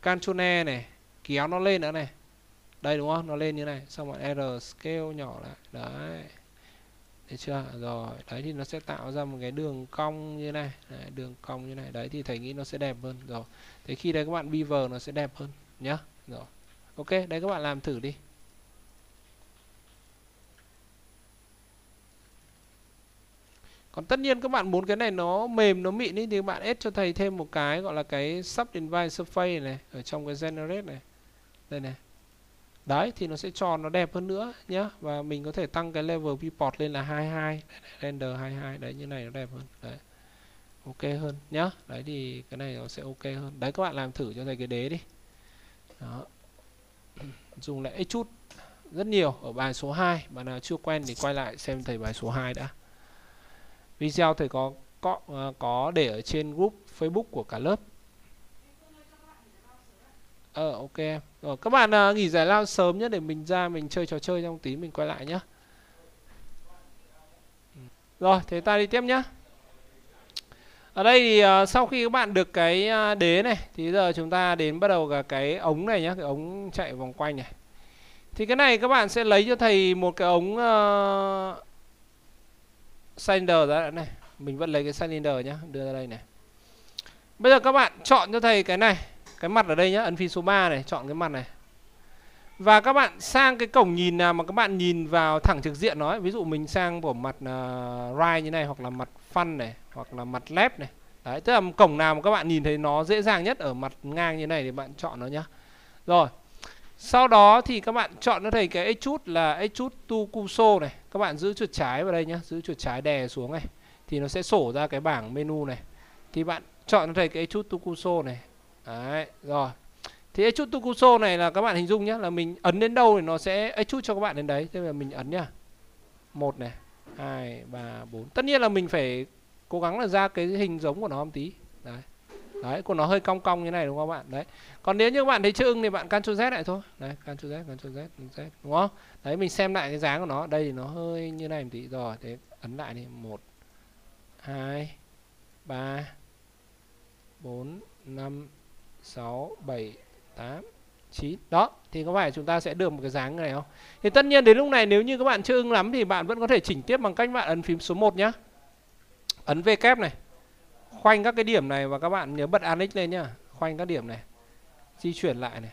Speaker 1: Ctrl E này kéo nó lên nữa này. Đây đúng không? Nó lên như này xong rồi R scale nhỏ lại. Đấy. Thấy chưa? Rồi đấy thì nó sẽ tạo ra một cái đường cong như này. Đấy, đường cong như này. Đấy thì thầy nghĩ nó sẽ đẹp hơn. Rồi thế khi đấy các bạn beaver nó sẽ đẹp hơn nhá. Rồi ok đấy các bạn làm thử đi. Còn tất nhiên các bạn muốn cái này nó mềm nó mịn ý, thì các bạn add cho thầy thêm một cái gọi là cái sub invite surface này ở trong cái generate này. Đây này. Đấy thì nó sẽ tròn nó đẹp hơn nữa nhá. Và mình có thể tăng cái level viewport lên là 22 render 22 đấy như này nó đẹp hơn. Đấy. Ok hơn nhá. Đấy thì cái này nó sẽ ok hơn. Đấy các bạn làm thử cho thầy cái đế đi. Đó. [clears throat] Dùng lại ít chút. Rất nhiều. Ở bài số 2 bạn nào chưa quen thì quay lại xem thầy bài số 2 đã video thầy có có ờ, có để ở trên group Facebook của cả lớp. Ờ ok. Rồi các bạn ờ, nghỉ giải lao sớm nhé để mình ra mình chơi trò chơi trong tí mình quay lại nhé. Ừ. Rồi, thế ta đi tiếp nhé. Ở đây thì uh, sau khi các bạn được cái uh, đế này thì giờ chúng ta đến bắt đầu cả cái ống này nhé, cái ống chạy vòng quanh này. Thì cái này các bạn sẽ lấy cho thầy một cái ống uh, cylinder ra này. Mình vẫn lấy cái cylinder nhá đưa ra đây này. Bây giờ các bạn chọn cho thầy cái này cái mặt ở đây nhá ấn phím số 3 này chọn cái mặt này. Và các bạn sang cái cổng nhìn nào mà các bạn nhìn vào thẳng trực diện nó ấy. ví dụ mình sang của mặt uh, right như này hoặc là mặt phân này hoặc là mặt left này. Đấy tức là cổng nào mà các bạn nhìn thấy nó dễ dàng nhất ở mặt ngang như này thì bạn chọn nó nhá. Rồi sau đó thì các bạn chọn cho thầy cái chút là chút tu cursor này. Các bạn giữ chuột trái vào đây nhá, giữ chuột trái đè xuống này thì nó sẽ sổ ra cái bảng menu này. Thì bạn chọn thấy cái chút tukuso này. Đấy, rồi. Thì cái chút tukuso này là các bạn hình dung nhá, là mình ấn đến đâu thì nó sẽ ấy chút cho các bạn đến đấy. Thế là mình ấn nhá. một này, hai ba bốn Tất nhiên là mình phải cố gắng là ra cái hình giống của nó một tí. Đấy đấy của nó hơi cong cong như này đúng không bạn? Đấy. Còn nếu như bạn thấy chưa ưng thì bạn Ctrl Z lại thôi. Đấy, Ctrl Z Ctrl Z Z, đúng không? Đấy, mình xem lại cái dáng của nó. Đây thì nó hơi như này một tí. Rồi, thế ấn lại đi. Một, hai, ba 4 5 6 7 8 9 đó, thì có phải chúng ta sẽ được một cái dáng này không? Thì tất nhiên đến lúc này nếu như các bạn chưa ưng lắm thì bạn vẫn có thể chỉnh tiếp bằng cách bạn ấn phím số 1 nhá. Ấn V kép này khoanh các cái điểm này và các bạn nhớ bật annex lên nhá. Khoanh các điểm này. Di chuyển lại này.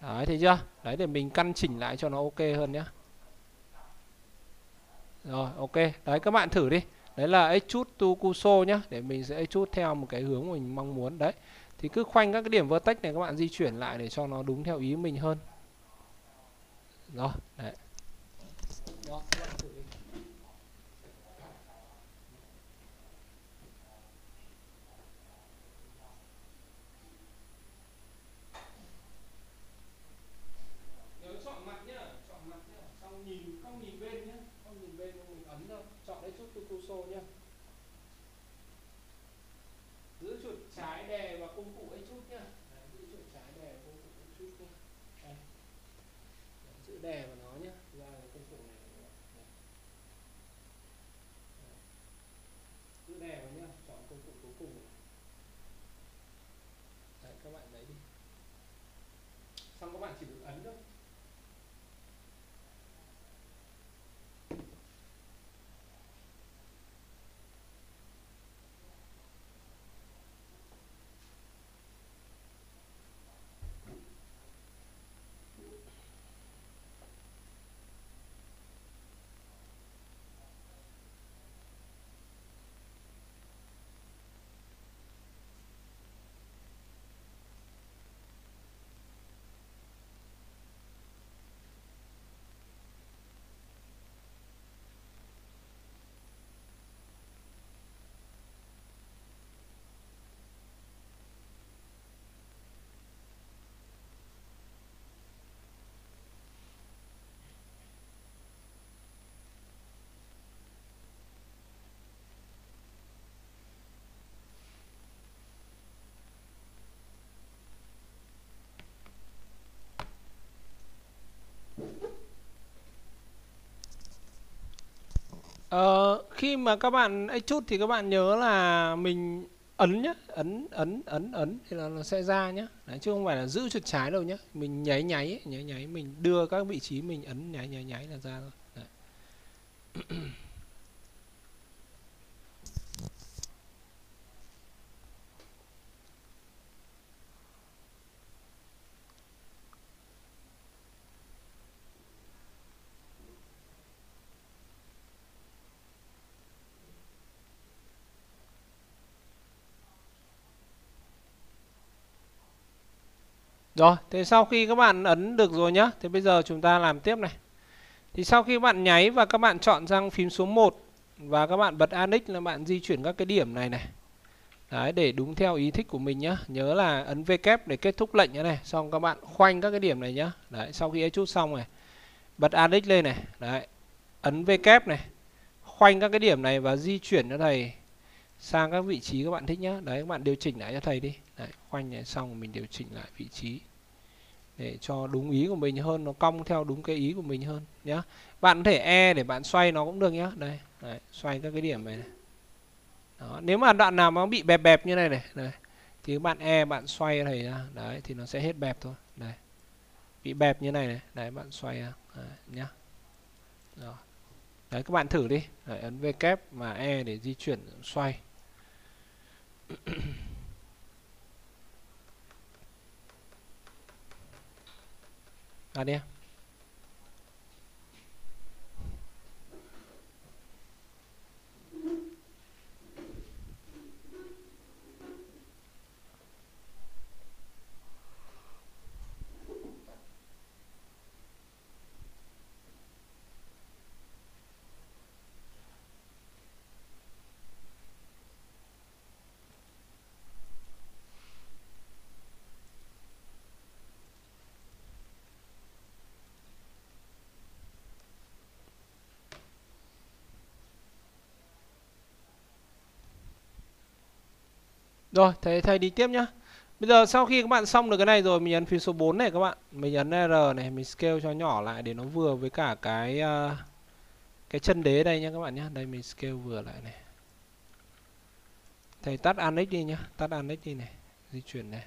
Speaker 1: Đấy, thấy chưa? Đấy, để mình căn chỉnh lại cho nó ok hơn nhá. Rồi, ok. Đấy, các bạn thử đi. Đấy là extrude to cursor nhá. Để mình sẽ extrude theo một cái hướng mình mong muốn. Đấy. Thì cứ khoanh các cái điểm vertex này các bạn di chuyển lại để cho nó đúng theo ý mình hơn. Đó đấy. Ờ, khi mà các bạn ấy chút thì các bạn nhớ là mình ấn nhá, ấn ấn ấn ấn thì là nó sẽ ra nhá. Đấy, chứ không phải là giữ chuột trái đâu nhá. Mình nháy nháy ấy, nháy nháy mình đưa các vị trí mình ấn nháy nháy nháy là ra thôi. Đấy. [clears throat] Rồi, thế sau khi các bạn ấn được rồi nhá, thì bây giờ chúng ta làm tiếp này. Thì sau khi các bạn nháy và các bạn chọn sang phím số 1 và các bạn bật Anix là bạn di chuyển các cái điểm này này. Đấy, để đúng theo ý thích của mình nhá. Nhớ là ấn V kép để kết thúc lệnh như này. Xong các bạn khoanh các cái điểm này nhá. Đấy, sau khi ấy chút xong này. Bật Anix lên này. Đấy. Ấn V kép này. Khoanh các cái điểm này và di chuyển cho thầy sang các vị trí các bạn thích nhá. Đấy, các bạn điều chỉnh lại cho thầy đi. Đấy, khoanh này xong mình điều chỉnh lại vị trí để cho đúng ý của mình hơn nó cong theo đúng cái ý của mình hơn nhá bạn có thể e để bạn xoay nó cũng được nhá đây đấy, xoay các cái điểm này, này. Đó. nếu mà đoạn nào mà nó bị bẹp bẹp như này này, này thì bạn e bạn xoay này ra đấy thì nó sẽ hết bẹp thôi đây bị bẹp như này này đấy bạn xoay ra đấy, nhá Rồi. đấy các bạn thử đi đấy, ấn V kép mà e để di chuyển xoay [clears throat] à đi Rồi, thế thầy đi tiếp nhá. Bây giờ sau khi các bạn xong được cái này rồi mình nhấn phím số 4 này các bạn. Mình nhấn R này, mình scale cho nhỏ lại để nó vừa với cả cái uh, cái chân đế đây nhá các bạn nhá. Đây mình scale vừa lại này. thầy tắt annex đi nhá tắt annex đi này di chuyển này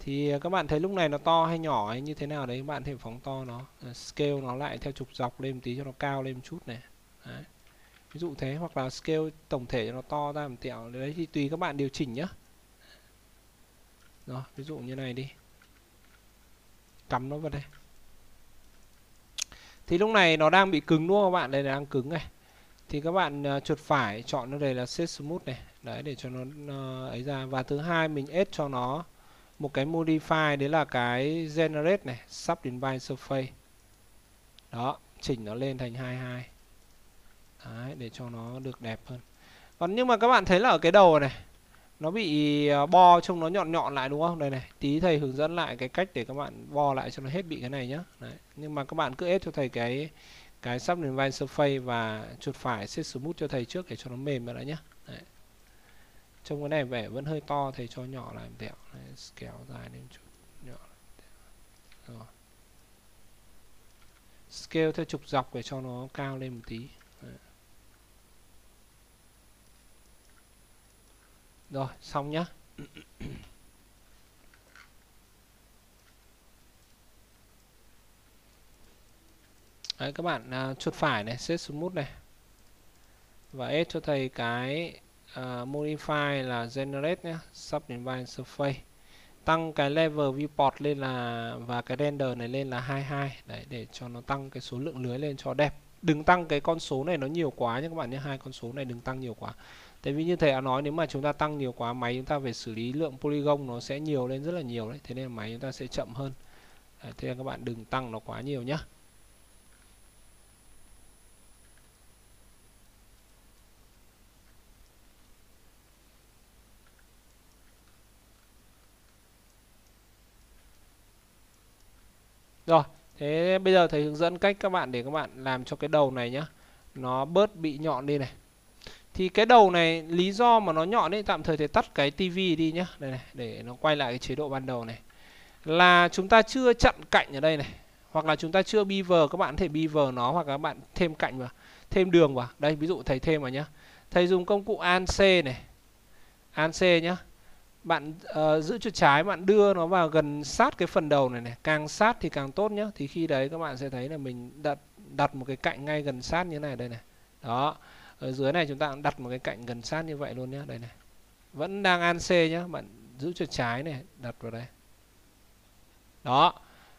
Speaker 1: thì ờ, các bạn thấy lúc này nó to hay nhỏ hay như thế nào đấy các bạn thể phóng to nó ờ, scale nó lại theo trục dọc lên một tí cho nó cao lên một chút này đấy ví dụ thế hoặc là scale tổng thể cho nó to ra một tẹo. Đấy thì tùy các bạn điều chỉnh nhá. Rồi ví dụ như này đi. Cắm nó vào đây. Thì lúc này nó đang bị cứng đúng không các bạn? Đây là đang cứng này. Thì các bạn à, uh, chuột phải chọn nó đây là set smooth này. Đấy để cho nó uh, ấy ra. Và thứ hai mình add cho nó một cái modify đấy là cái generate này sub divine surface. Đó chỉnh nó lên thành 22 đấy để cho nó được đẹp hơn. Còn nhưng mà các bạn thấy là ở cái đầu này nó bị ờ, bo trông nó nhọn nhọn lại đúng không? Đây này tí thầy hướng dẫn lại cái cách để các bạn bo lại cho nó hết bị cái này nhá. Đấy. nhưng mà các bạn cứ ép cho thầy cái cái sắp đến vai surface và chuột phải xếp smooth cho thầy trước để cho nó mềm vào đã nhá. Đấy. trông cái này vẻ vẫn hơi to thầy cho nhỏ lại một tẹo. Đấy, kéo dài lên chút nhỏ rồi. Scale theo trục dọc để cho nó cao lên một tí. Rồi xong nhá. Đấy, các bạn uh, chuột phải này set smooth này. Và add cho thầy cái uh, modify là generate nhé subdivide surface. Tăng cái level viewport lên là và cái render này lên là 22 đấy để cho nó tăng cái số lượng lưới lên cho đẹp. Đừng tăng cái con số này nó nhiều quá nhé các bạn nhé hai con số này đừng tăng nhiều quá tại vì như thầy đã nói nếu mà chúng ta tăng nhiều quá máy chúng ta phải xử lý lượng polygon nó sẽ nhiều lên rất là nhiều đấy thế nên máy chúng ta sẽ chậm hơn đấy, thế nên các bạn đừng tăng nó quá nhiều nhé Rồi, thế bây giờ thầy hướng dẫn cách các bạn để các bạn làm cho cái đầu này nhá. Nó bớt bị nhọn đi này. Thì cái đầu này lý do mà nó nhọn ấy tạm thời thì tắt cái tivi đi nhá. Đây này, để nó quay lại cái chế độ ban đầu này. Là chúng ta chưa chặn cạnh ở đây này. Hoặc là chúng ta chưa beaver, các bạn có thể beaver nó hoặc các bạn thêm cạnh vào, thêm đường vào. Đây ví dụ thầy thêm vào nhá. Thầy dùng công cụ an c này. an c nhá bạn uh, giữ chuột trái bạn đưa nó vào gần sát cái phần đầu này này càng sát thì càng tốt nhá thì khi đấy các bạn sẽ thấy là mình đặt đặt một cái cạnh ngay gần sát như này đây này đó ở dưới này chúng ta đặt một cái cạnh gần sát như vậy luôn nhé đây này. Vẫn đang an c nhé bạn giữ cho trái này đặt vào đây. Đó.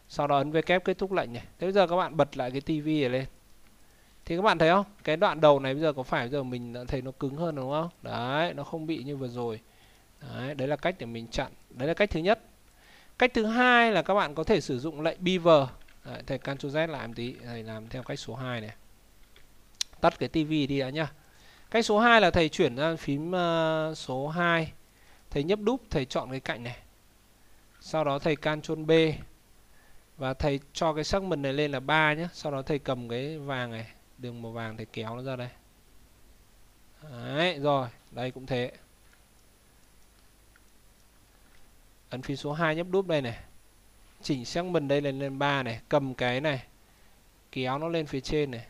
Speaker 1: Sau đó ấn v kép kết thúc lệnh này. Thế bây giờ các bạn bật lại cái tivi này lên. Thì các bạn thấy không? Cái đoạn đầu này bây giờ có phải bây giờ mình thấy nó cứng hơn đúng không? Đấy nó không bị như vừa rồi. Đấy, đấy là cách để mình chặn. Đấy là cách thứ nhất. Cách thứ hai là các bạn có thể sử dụng lệnh beaver. Đấy, thầy Ctrl Z lại một tí. Thầy làm theo cách số 2 này tắt cái tivi đi đã nhá. Cách số 2 là thầy chuyển ra phím uh, số 2 thầy nhấp đúp thầy chọn cái cạnh này. Sau đó thầy Ctrl B và thầy cho cái sắc segment này lên là 3 nhé sau đó thầy cầm cái vàng này đường màu vàng thầy kéo nó ra đây. Đấy, rồi đây cũng thế. Ấn phím số 2 nhấp đúp đây này. Chỉnh sắc segment đây lên lên 3 này. Cầm cái này kéo nó lên phía trên này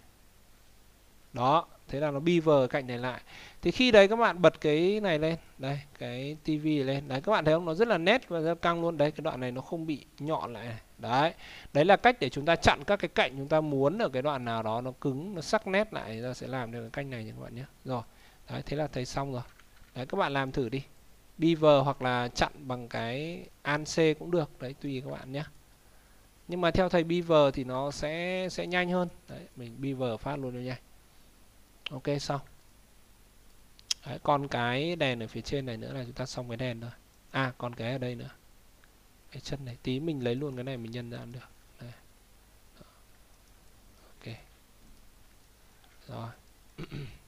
Speaker 1: đó, thế là nó beaver cạnh này lại. Thì khi đấy các bạn bật cái này lên đây cái tivi lên. Đấy, các bạn thấy không? Nó rất là nét và rất căng luôn. Đấy, cái đoạn này nó không bị nhọn lại. Này. đấy đấy là cách để chúng ta chặn các cái cạnh chúng ta muốn ở cái đoạn nào đó nó cứng, nó sắc nét lại ra sẽ làm được cái cách này nha các bạn nhé. Rồi, đấy, thế là thấy xong rồi. Đấy, các bạn làm thử đi. Beaver hoặc là chặn bằng cái an c cũng được. Đấy, tùy các bạn nhé. Nhưng mà theo thầy beaver thì nó sẽ sẽ nhanh hơn. Đấy, mình beaver phát luôn cho nhanh ok xong. Đấy, còn cái đèn ở phía trên này nữa là chúng ta xong cái đèn thôi à còn cái ở đây nữa. Cái chân này tí mình lấy luôn cái này mình nhân ra được. Đây. ok. Rồi. [clears throat]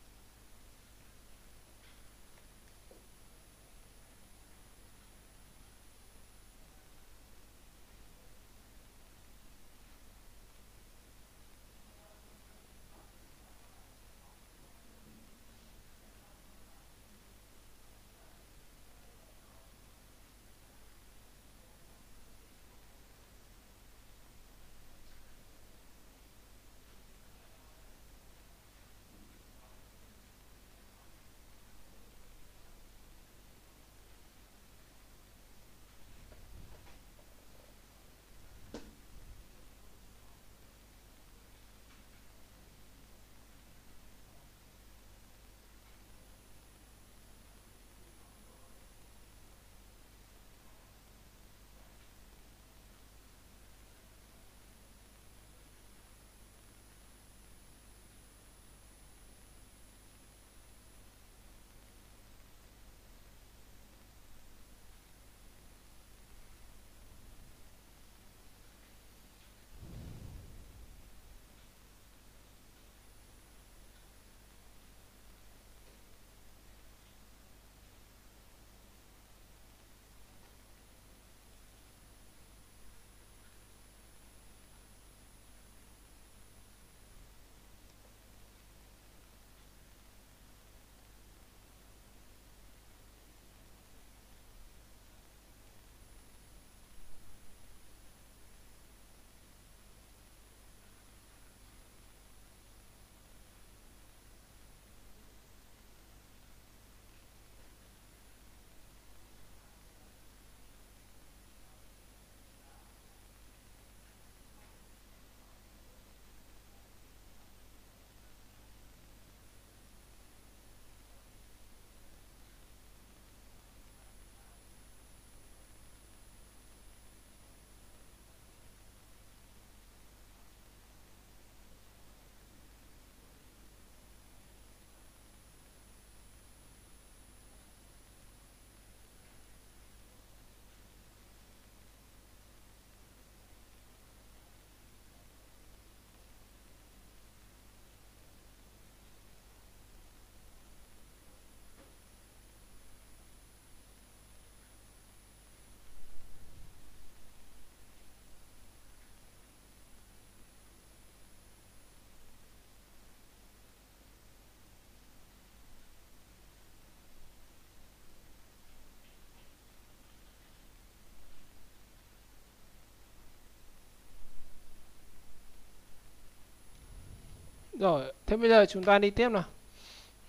Speaker 1: rồi thế bây giờ chúng ta đi tiếp nào.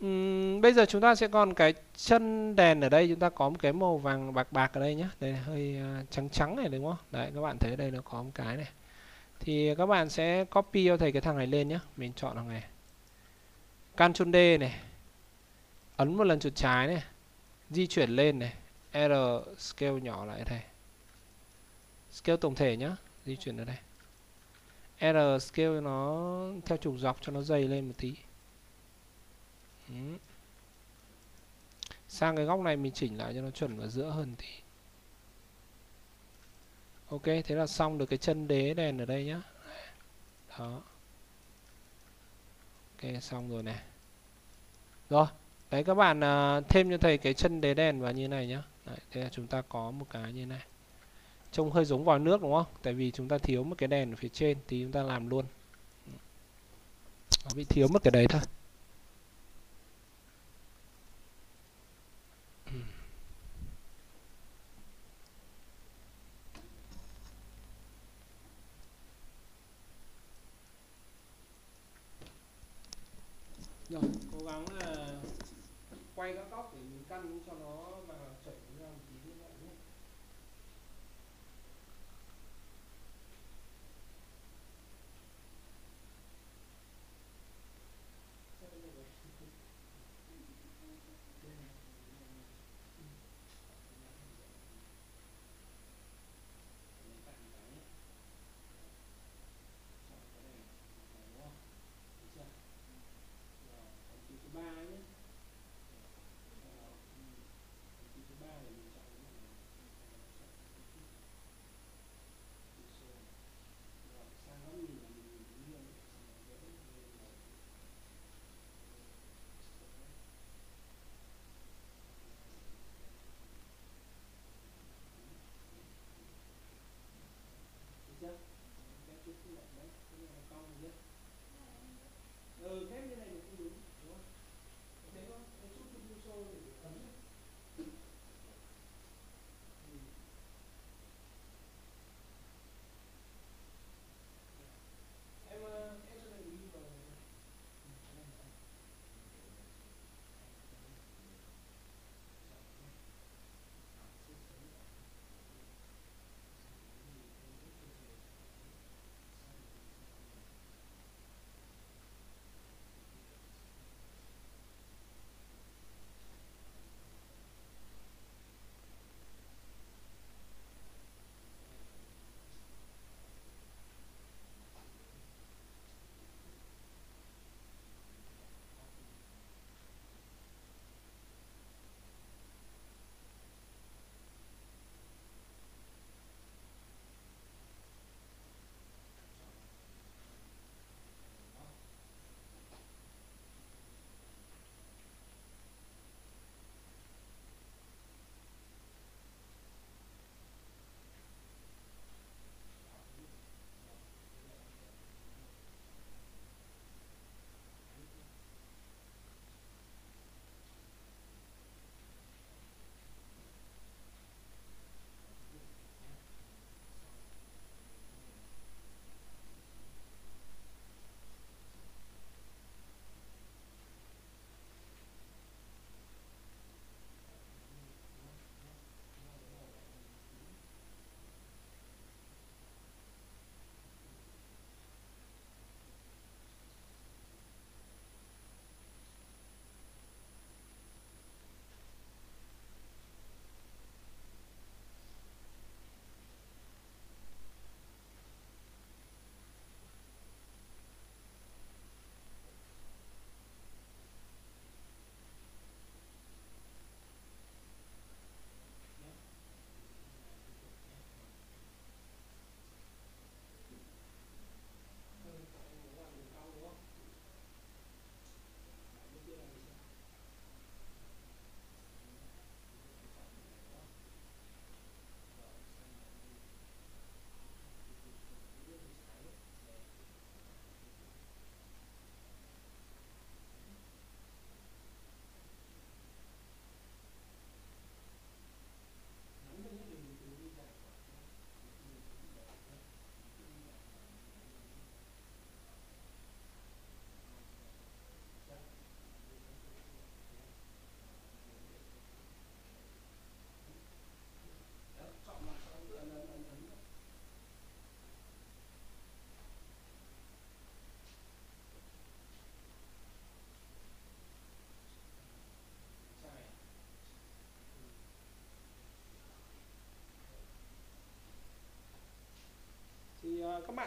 Speaker 1: Uhm, bây giờ chúng ta sẽ còn cái chân đèn ở đây chúng ta có một cái màu vàng bạc bạc ở đây nhá, đây hơi uh, trắng trắng này đúng không? Đấy các bạn thấy đây nó có một cái này. Thì các bạn sẽ copy cho thầy cái thằng này lên nhá, mình chọn thằng này. Ctrl D này. Ấn một lần chuột trái này. Di chuyển lên này. R scale nhỏ lại thầy. Scale tổng thể nhá. Di chuyển ở đây. R scale nó theo trục dọc cho nó dày lên một tí. Ừ. sang cái góc này mình chỉnh lại cho nó chuẩn vào giữa hơn tí. Ok thế là xong được cái chân đế đèn ở đây nhá. Đó. Ok xong rồi này. Rồi đấy các bạn uh, thêm cho thầy cái chân đế đèn vào như này nhá. Đấy, thế là chúng ta có một cái như này trông hơi giống vòi nước, đúng không? Tại vì chúng ta thiếu một cái đèn ở phía trên thì chúng ta làm luôn. Nó bị thiếu mất cái đấy thôi.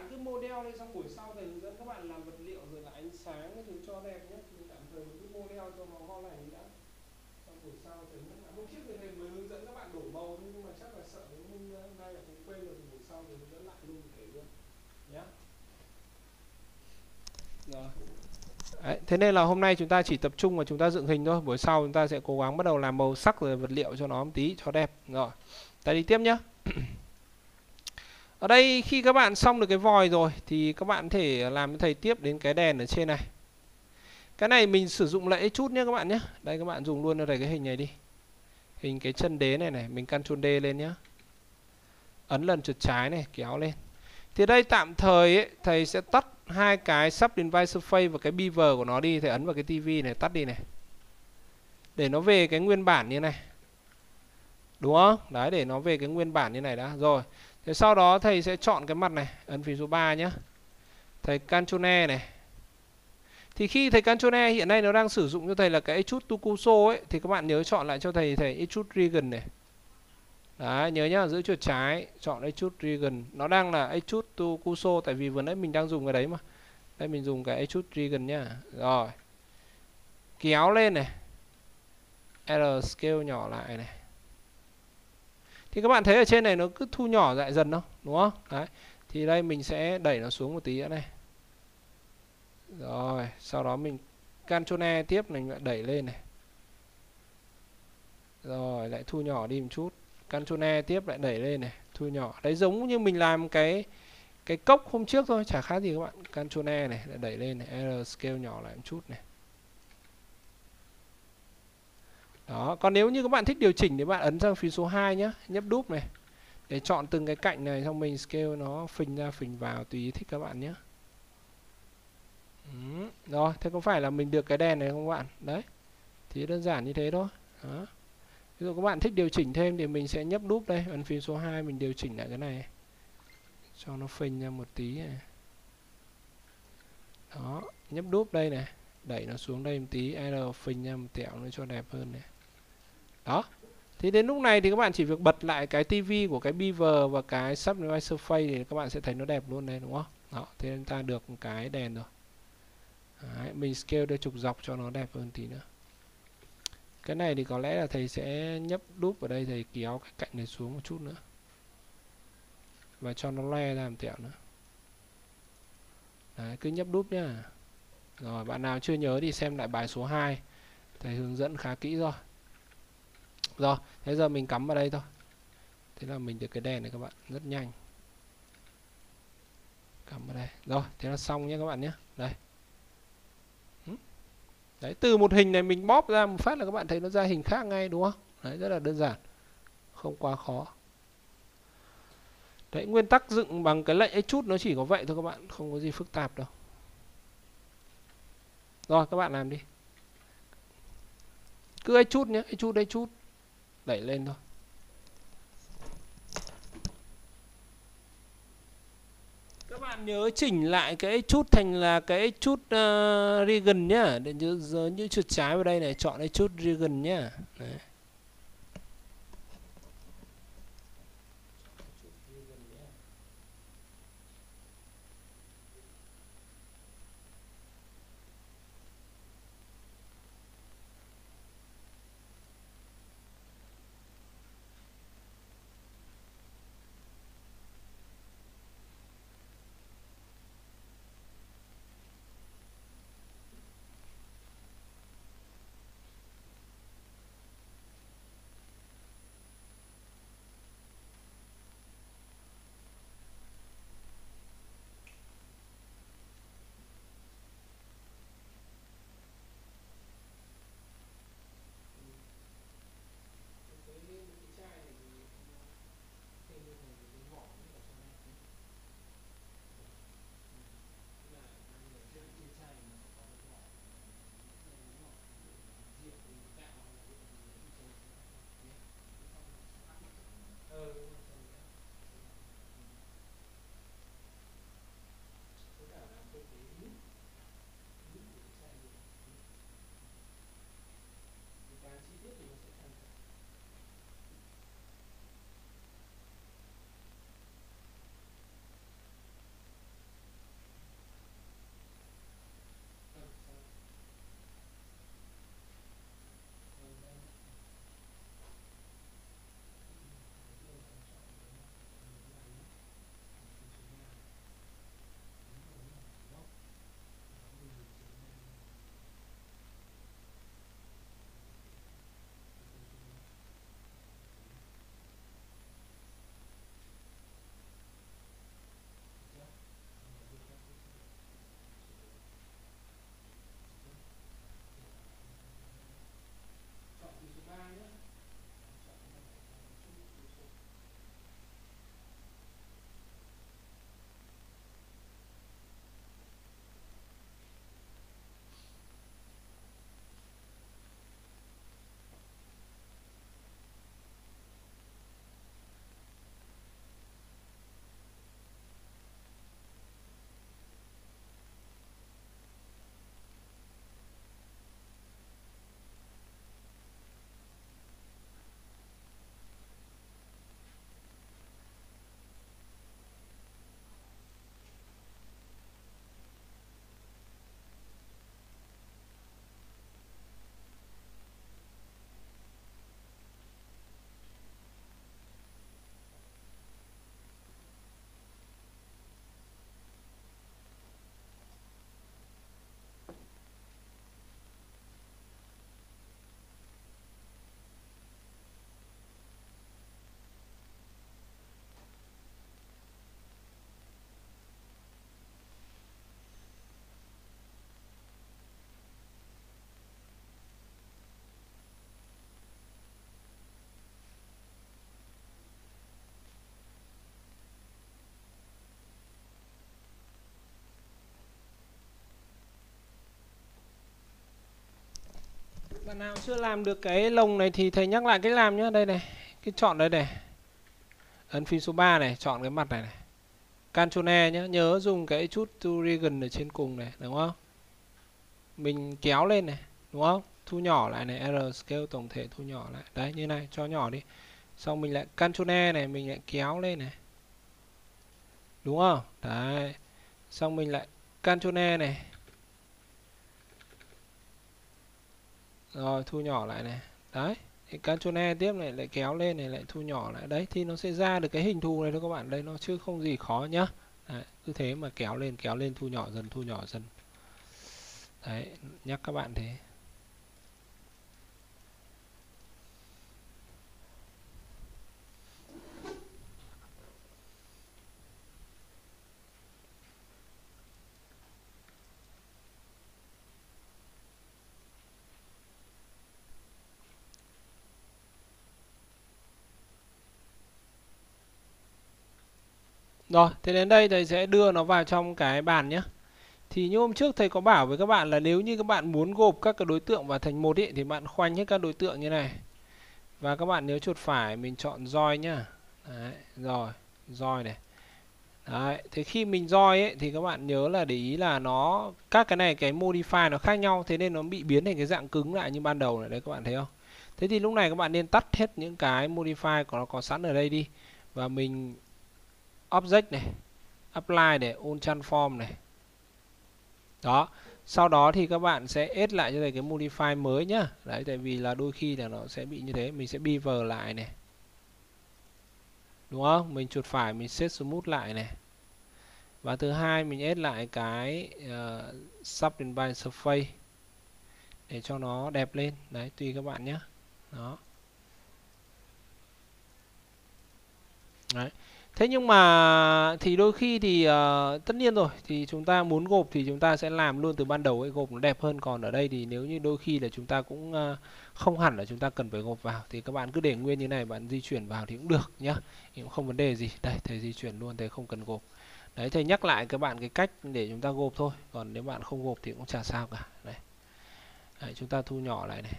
Speaker 1: Bạn cứ model lên xong buổi sau thầy hướng dẫn các bạn làm vật liệu rồi là ánh sáng cái thứ cho đẹp nhất thì tạm thời mình cứ model cho nó ngon này đã. Xong buổi sau thầy hướng dẫn hôm trước thì thầy mới hướng dẫn các bạn đổ màu nhưng mà chắc là sợ đến hôm nay là cũng quên rồi thì buổi sau thầy hướng dẫn lại luôn kể luôn. Nhé rồi. Đấy, thế nên là hôm nay chúng ta chỉ tập trung vào chúng ta dựng hình thôi. Buổi sau chúng ta sẽ cố gắng bắt đầu làm màu sắc rồi vật liệu cho nó một tí cho đẹp. Rồi ta đi tiếp nhé [clears throat] ở đây khi các bạn xong được cái vòi rồi thì các bạn thể làm thầy tiếp đến cái đèn ở trên này. Cái này mình sử dụng lại chút nhé các bạn nhé. Đây các bạn dùng luôn ở đây cái hình này đi. Hình cái chân đế này này mình Ctrl D lên nhé ấn lần chuột trái này kéo lên. Thì đây tạm thời ấy, thầy sẽ tắt hai cái sub device surface và cái beaver của nó đi. Thầy ấn vào cái tivi này tắt đi này. Để nó về cái nguyên bản như này. Đúng không? Đấy để nó về cái nguyên bản như này đã. Rồi thế sau đó thầy sẽ chọn cái mặt này ấn phím số 3 nhé thầy Cantone này thì khi thầy Cantone hiện nay nó đang sử dụng cho thầy là cái Echut Tukuso ấy thì các bạn nhớ chọn lại cho thầy thầy Echut Regan này Đấy, nhớ nhá, giữ chuột trái, chọn Echut Regan. Nó đang là Echut Tukuso tại vì vừa nãy mình đang dùng cái đấy mà. Đây mình dùng cái Echut Regan nhá. Rồi. Kéo lên này. R scale nhỏ lại này. Thì các bạn thấy ở trên này nó cứ thu nhỏ lại dần đâu, đúng không? Đấy. Thì đây mình sẽ đẩy nó xuống một tí nữa này. Rồi, sau đó mình Ctrl E tiếp mình lại đẩy lên này. Rồi, lại thu nhỏ đi một chút. Ctrl E tiếp lại đẩy lên này, thu nhỏ. Đấy giống như mình làm cái cái cốc hôm trước thôi, chả khác gì các bạn. Ctrl E này lại đẩy lên này, R scale nhỏ lại một chút này. Đó, còn nếu như các bạn thích điều chỉnh thì bạn ấn sang phím số 2 nhé, nhấp đúp này. Để chọn từng cái cạnh này xong mình scale nó phình ra phình vào tùy ý thích các bạn nhé. Ừ, rồi, thế có phải là mình được cái đèn này không các bạn? Đấy. Thì đơn giản như thế thôi. Đó. Ví dụ các bạn thích điều chỉnh thêm thì mình sẽ nhấp đúp đây, ấn phím số 2 mình điều chỉnh lại cái này. Cho nó phình ra một tí này. Đó, nhấp đúp đây này, đẩy nó xuống đây một tí, R phình ra một tẹo nữa cho đẹp hơn này. Đó. Thì đến lúc này thì các bạn chỉ việc bật lại cái tivi của cái Beaver và cái Subdivide Surface thì các bạn sẽ thấy nó đẹp luôn đây đúng không? Đó, thế chúng ta được một cái đèn rồi. Đấy, mình scale để trục dọc cho nó đẹp hơn tí nữa cái này thì có lẽ là thầy sẽ nhấp đúp ở đây thầy kéo cái cạnh này xuống một chút nữa và cho nó le ra một tẹo nữa Đấy, cứ nhấp đúp nhá rồi bạn nào chưa nhớ thì xem lại bài số 2 thầy hướng dẫn khá kỹ rồi rồi thế giờ mình cắm vào đây thôi thế là mình được cái đèn này các bạn rất nhanh cắm vào đây rồi thế là xong nhé các bạn nhé đây Đấy, từ một hình này mình bóp ra một phát là các bạn thấy nó ra hình khác ngay đúng không? Đấy, rất là đơn giản. Không quá khó. Đấy, nguyên tắc dựng bằng cái lệnh chút nó chỉ có vậy thôi các bạn, không có gì phức tạp đâu. Rồi, các bạn làm đi. Cứ chút nhé, chút chút Đẩy lên thôi. các bạn nhớ chỉnh lại cái chút thành là cái chút uh, ờ, Regan nhá để nhớ như chuột trái vào đây này chọn cái chút Regan nhá Đấy. Nào chưa làm được cái lồng này thì thầy nhắc lại cách làm nhá. Đây này, cái chọn đây này. Ấn phím số 3 này, chọn cái mặt này này. Cantone E nhá, nhớ dùng cái chút to ở trên cùng này, đúng không? Mình kéo lên này, đúng không? Thu nhỏ lại này, R scale tổng thể thu nhỏ lại. Đấy, như này, cho nhỏ đi. Xong mình lại Cantone này, mình lại kéo lên này. Đúng không? Đấy. Xong mình lại Cantone này. Rồi thu nhỏ lại này. Đấy thì Ctrl E tiếp này lại kéo lên này lại thu nhỏ lại. Đấy thì nó sẽ ra được cái hình thù này thôi các bạn. Đây nó chứ không gì khó nhá. Đấy, cứ thế mà kéo lên kéo lên thu nhỏ dần thu nhỏ dần. Đấy nhắc các bạn thế. Rồi, thế đến đây thầy sẽ đưa nó vào trong cái bàn nhé. Thì như hôm trước thầy có bảo với các bạn là nếu như các bạn muốn gộp các cái đối tượng vào thành một ý, thì bạn khoanh hết các đối tượng như này. Và các bạn nếu chuột phải mình chọn roi nhá. Đấy, rồi, roi này. Đấy, thế khi mình roi ấy thì các bạn nhớ là để ý là nó các cái này cái modify nó khác nhau thế nên nó bị biến thành cái dạng cứng lại như ban đầu này đấy các bạn thấy không? Thế thì lúc này các bạn nên tắt hết những cái modify của nó có sẵn ở đây đi và mình object này apply để on transform này. Đó sau đó thì các bạn sẽ add lại cho thầy cái modify mới nhá. Đấy tại vì là đôi khi là nó sẽ bị như thế mình sẽ beaver lại này. Đúng không? Mình chuột phải mình set smooth lại này. Và thứ hai mình add lại cái ờ, uh, subdivide surface để cho nó đẹp lên. Đấy tùy các bạn nhé đó. Đấy thế nhưng mà thì đôi khi thì uh, tất nhiên rồi thì chúng ta muốn gộp thì chúng ta sẽ làm luôn từ ban đầu ấy gộp nó đẹp hơn. Còn ở đây thì nếu như đôi khi là chúng ta cũng uh, không hẳn là chúng ta cần phải gộp vào thì các bạn cứ để nguyên như này bạn di chuyển vào thì cũng được nhá. Thì cũng không vấn đề gì. Đây thầy di chuyển luôn thầy không cần gộp. Đấy thầy nhắc lại các bạn cái cách để chúng ta gộp thôi. Còn nếu bạn không gộp thì cũng chả sao cả. Này đấy, chúng ta thu nhỏ lại này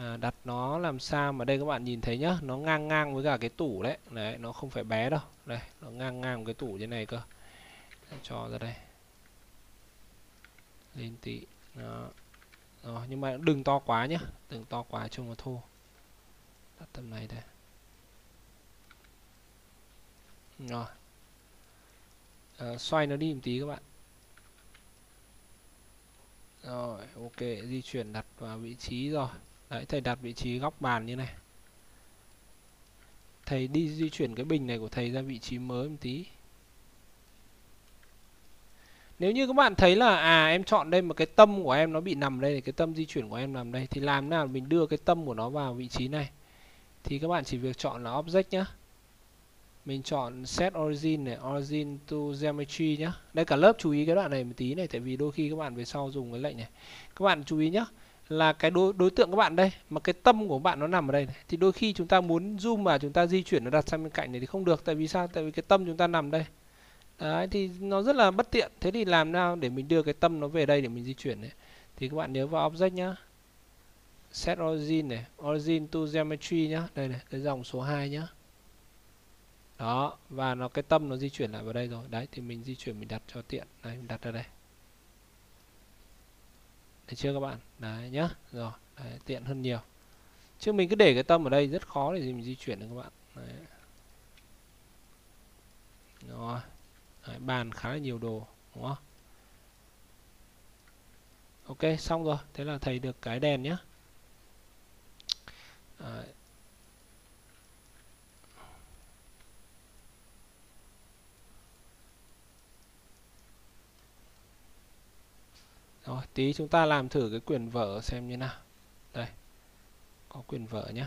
Speaker 1: à, đặt nó làm sao mà đây các bạn nhìn thấy nhá nó ngang ngang với cả cái tủ đấy. Đấy nó không phải bé đâu. Đây nó ngang ngang cái tủ như này cơ. Cho ra đây. Lên tí. Đó. Rồi, nhưng mà đừng to quá nhá. Đừng to quá trông nó thô. Đặt tầm này đây. Rồi. À, xoay nó đi một tí các bạn. Rồi ok di chuyển đặt vào vị trí rồi. Đấy, thầy đặt vị trí góc bàn như này. Thầy đi di chuyển cái bình này của thầy ra vị trí mới một tí. Nếu như các bạn thấy là à em chọn đây một cái tâm của em nó bị nằm đây, cái tâm di chuyển của em nằm đây thì làm nào mình đưa cái tâm của nó vào vị trí này. Thì các bạn chỉ việc chọn là object nhá. Mình chọn set origin này, origin to geometry nhá. Đây cả lớp chú ý cái đoạn này một tí này tại vì đôi khi các bạn về sau dùng cái lệnh này. Các bạn chú ý nhá là cái đối, đối tượng các bạn đây mà cái tâm của bạn nó nằm ở đây này. thì đôi khi chúng ta muốn zoom mà chúng ta di chuyển nó đặt sang bên cạnh này thì không được tại vì sao? Tại vì cái tâm chúng ta nằm đây. Đấy thì nó rất là bất tiện. Thế thì làm nào để mình đưa cái tâm nó về đây để mình di chuyển này? Thì các bạn nhớ vào object nhá. Set origin này origin to geometry nhá. Đây này cái dòng số 2 nhá. Đó và nó cái tâm nó di chuyển lại vào đây rồi. Đấy thì mình di chuyển mình đặt cho tiện. Đây mình đặt ra đây được chưa các bạn? Đấy nhá. Rồi đấy, tiện hơn nhiều. Chứ mình cứ để cái tâm ở đây rất khó để gì mình di chuyển được các bạn. Đấy. rồi đấy, bàn khá là nhiều đồ đúng không? Ok xong rồi. Thế là thầy được cái đèn nhá. Đấy. Rồi, tí chúng ta làm thử cái quyển vở xem như nào. Đây. Có quyển vở nhé.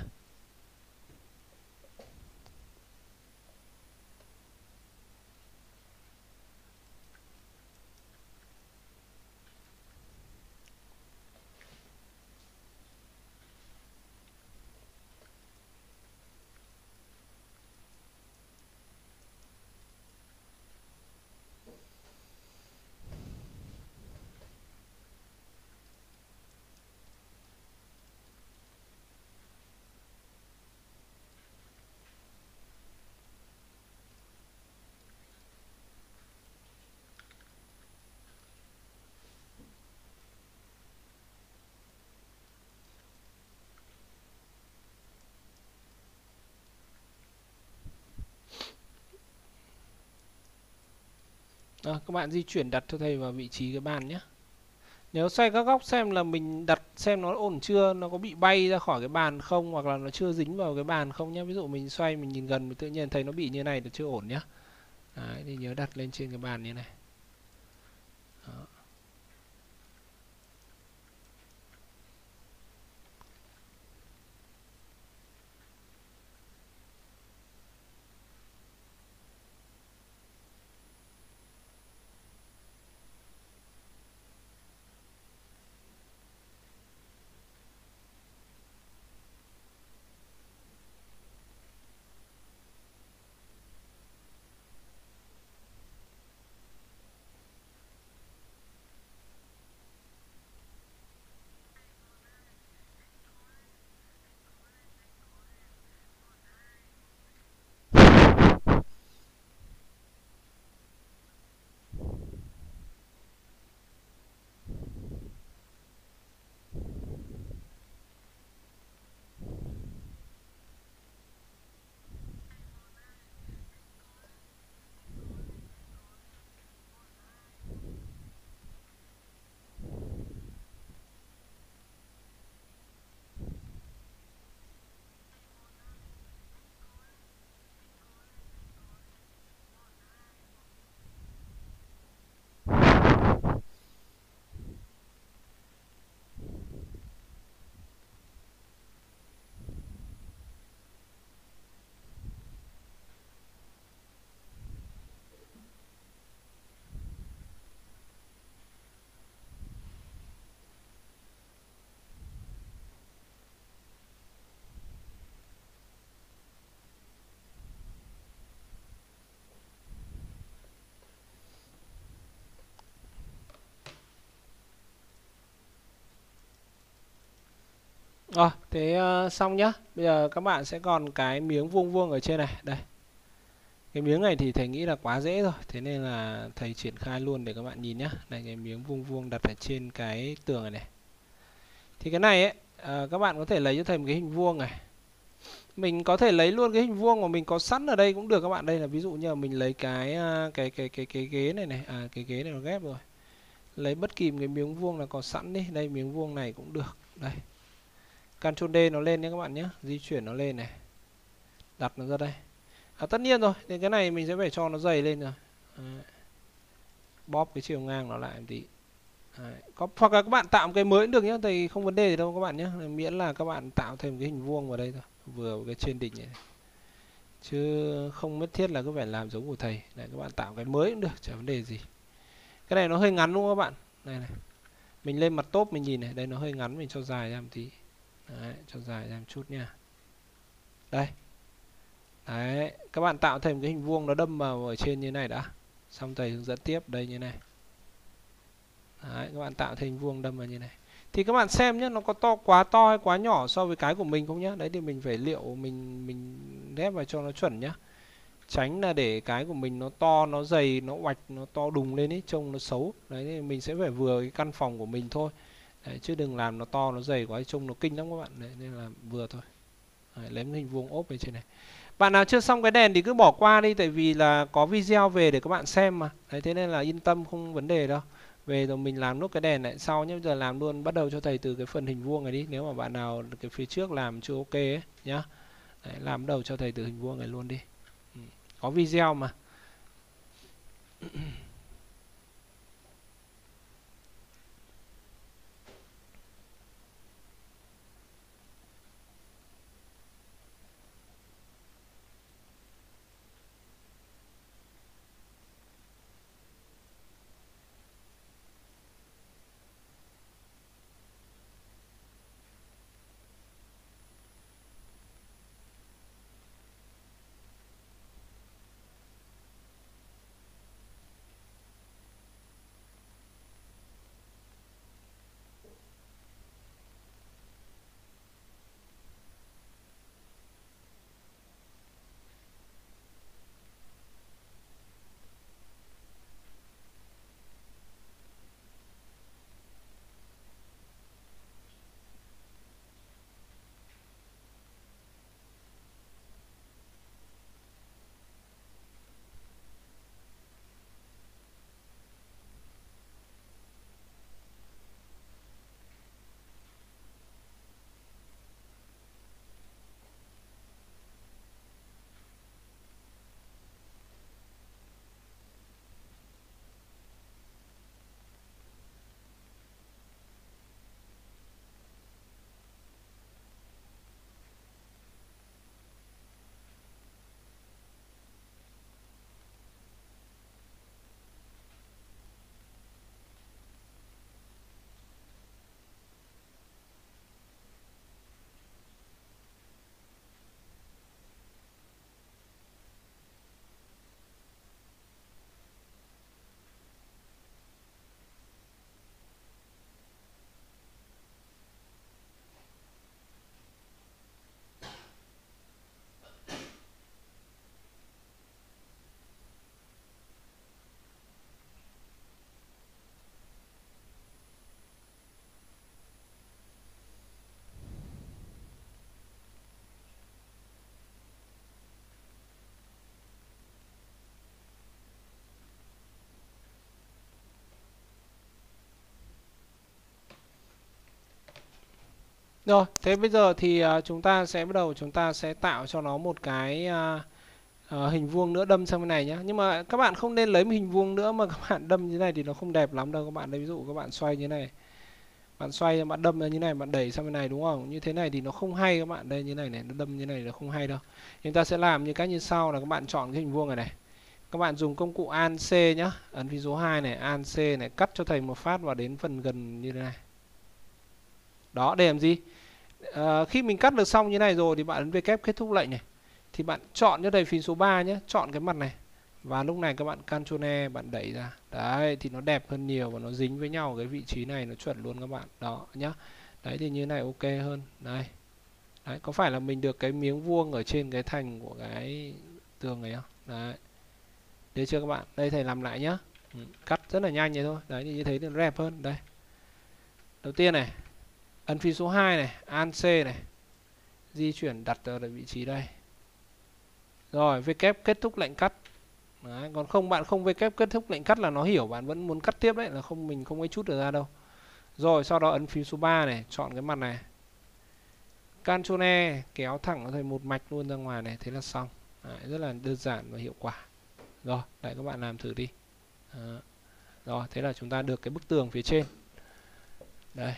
Speaker 1: À, các bạn di chuyển đặt cho thầy vào vị trí cái bàn nhé. Nhớ xoay các góc xem là mình đặt xem nó ổn chưa nó có bị bay ra khỏi cái bàn không hoặc là nó chưa dính vào cái bàn không nhé. Ví dụ mình xoay mình nhìn gần mình tự nhiên thấy nó bị như này là chưa ổn nhé. Đấy, thì nhớ đặt lên trên cái bàn như này. Rồi, thế uh, xong nhá. Bây giờ các bạn sẽ còn cái miếng vuông vuông ở trên này. Đây. Cái miếng này thì thầy nghĩ là quá dễ rồi. Thế nên là thầy triển khai luôn để các bạn nhìn nhá. Này cái miếng vuông vuông đặt ở trên cái tường này này. Thì cái này ấy, uh, các bạn có thể lấy cho thầy một cái hình vuông này. Mình có thể lấy luôn cái hình vuông mà mình có sẵn ở đây cũng được các bạn. Đây là ví dụ như là mình lấy cái uh, cái cái cái cái ghế này này, à cái ghế này nó ghép rồi. Lấy bất kỳ một cái miếng vuông là có sẵn đi. Đây miếng vuông này cũng được. Đây. Ctrl D nó lên nhé các bạn nhé. Di chuyển nó lên này. Đặt nó ra đây. À, tất nhiên rồi thì cái này mình sẽ phải cho nó dày lên rồi. À, bóp cái chiều ngang nó lại một tí. À, Có, hoặc là các bạn tạo một cái mới cũng được nhé thì không vấn đề gì đâu các bạn nhé. Miễn là các bạn tạo thêm cái hình vuông vào đây thôi. Vừa cái trên đỉnh này chứ không nhất thiết là cứ phải làm giống của thầy. Này các bạn tạo cái mới cũng được chả vấn đề gì. Cái này nó hơi ngắn đúng không các bạn? Này này. Mình lên mặt top mình nhìn này. Đây nó hơi ngắn mình cho dài ra một tí. Đấy, cho dài ra một chút nha. Đây. Đấy các bạn tạo thêm cái hình vuông nó đâm vào ở trên như này đã. Xong thầy hướng dẫn tiếp đây như này. Đấy các bạn tạo thêm hình vuông đâm vào như này. Thì các bạn xem nhé nó có to quá to hay quá nhỏ so với cái của mình không nhá? Đấy thì mình phải liệu mình mình ghép vào cho nó chuẩn nhá. Tránh là để cái của mình nó to nó dày nó oạch nó to đùng lên ấy trông nó xấu. Đấy thì mình sẽ phải vừa cái căn phòng của mình thôi. Đấy, chứ đừng làm nó to nó dày quá trông nó kinh lắm các bạn. Đấy, nên là vừa thôi. Đấy, lấy hình vuông ốp lên trên này. Bạn nào chưa xong cái đèn thì cứ bỏ qua đi tại vì là có video về để các bạn xem mà. Đấy, thế nên là yên tâm không vấn đề đâu. Về rồi mình làm nốt cái đèn lại sau nhé bây giờ làm luôn bắt đầu cho thầy từ cái phần hình vuông này đi. Nếu mà bạn nào cái phía trước làm chưa ok ấy nhá. Đấy, làm đầu cho thầy từ hình vuông này luôn đi. Ừ. có video mà. Rồi, thế bây giờ thì uh, chúng ta sẽ bắt đầu chúng ta sẽ tạo cho nó một cái uh, uh, hình vuông nữa đâm sang bên này nhé. Nhưng mà các bạn không nên lấy một hình vuông nữa mà các bạn đâm như này thì nó không đẹp lắm đâu các bạn. Đây ví dụ các bạn xoay như này. Bạn xoay bạn đâm ra như này, bạn đẩy sang bên này đúng không? Như thế này thì nó không hay các bạn. Đây như này này, nó đâm như này nó không hay đâu. Chúng ta sẽ làm như cách như sau là các bạn chọn cái hình vuông này này. Các bạn dùng công cụ An C nhá. Ấn phím số 2 này, An C này cắt cho thầy một phát vào đến phần gần như thế này. Đó, để làm gì? À, khi mình cắt được xong như này rồi thì bạn ấn V kép kết thúc lệnh này. Thì bạn chọn cho thầy phím số 3 nhé, chọn cái mặt này. Và lúc này các bạn Ctrl E bạn đẩy ra. Đấy thì nó đẹp hơn nhiều và nó dính với nhau cái vị trí này nó chuẩn luôn các bạn. Đó nhá. Đấy thì như này ok hơn. Đây. Đấy, có phải là mình được cái miếng vuông ở trên cái thành của cái tường này không? Đấy. đấy chưa các bạn? Đây thầy làm lại nhá. Ừ, cắt rất là nhanh vậy thôi. Đấy thì như thế thì nó đẹp hơn. Đây. Đầu tiên này, ấn phím số 2 này, An C này. Di chuyển đặt ở vị trí đây. Rồi, V kép kết thúc lệnh cắt. Đấy, còn không bạn không V kép kết thúc lệnh cắt là nó hiểu bạn vẫn muốn cắt tiếp đấy là không mình không ấy chút được ra đâu. Rồi, sau đó ấn phím số 3 này, chọn cái mặt này. Ctrl E kéo thẳng thành một mạch luôn ra ngoài này, thế là xong. Đấy, rất là đơn giản và hiệu quả. Rồi, đấy các bạn làm thử đi. Đó. Rồi, thế là chúng ta được cái bức tường phía trên. Đây.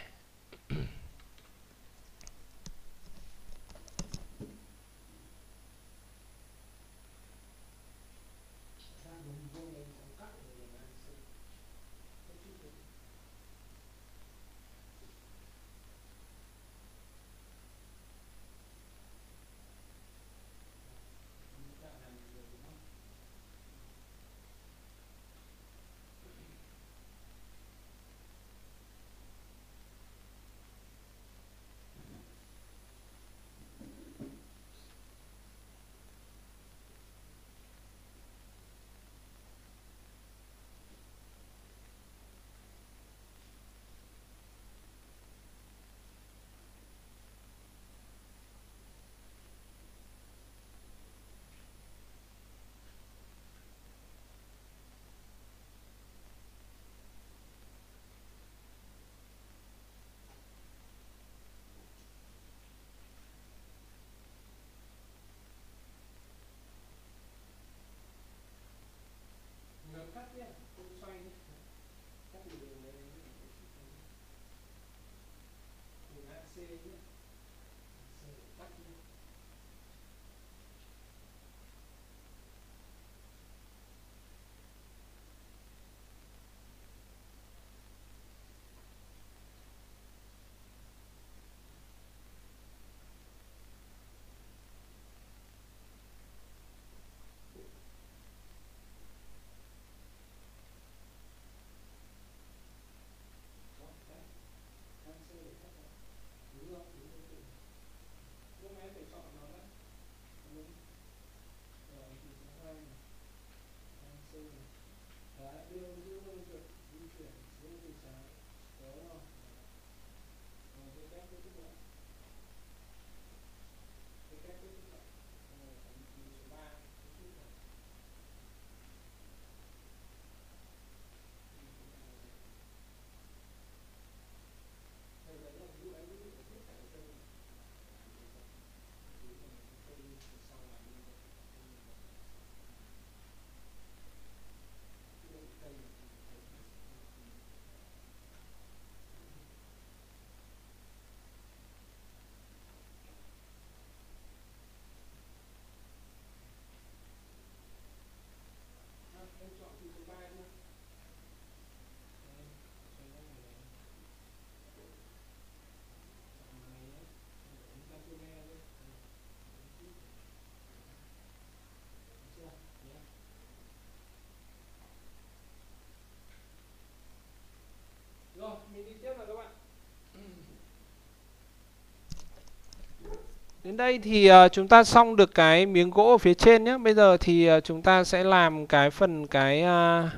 Speaker 1: Đến đây thì uh, chúng ta xong được cái miếng gỗ ở phía trên nhé. Bây giờ thì uh, chúng ta sẽ làm cái phần cái uh,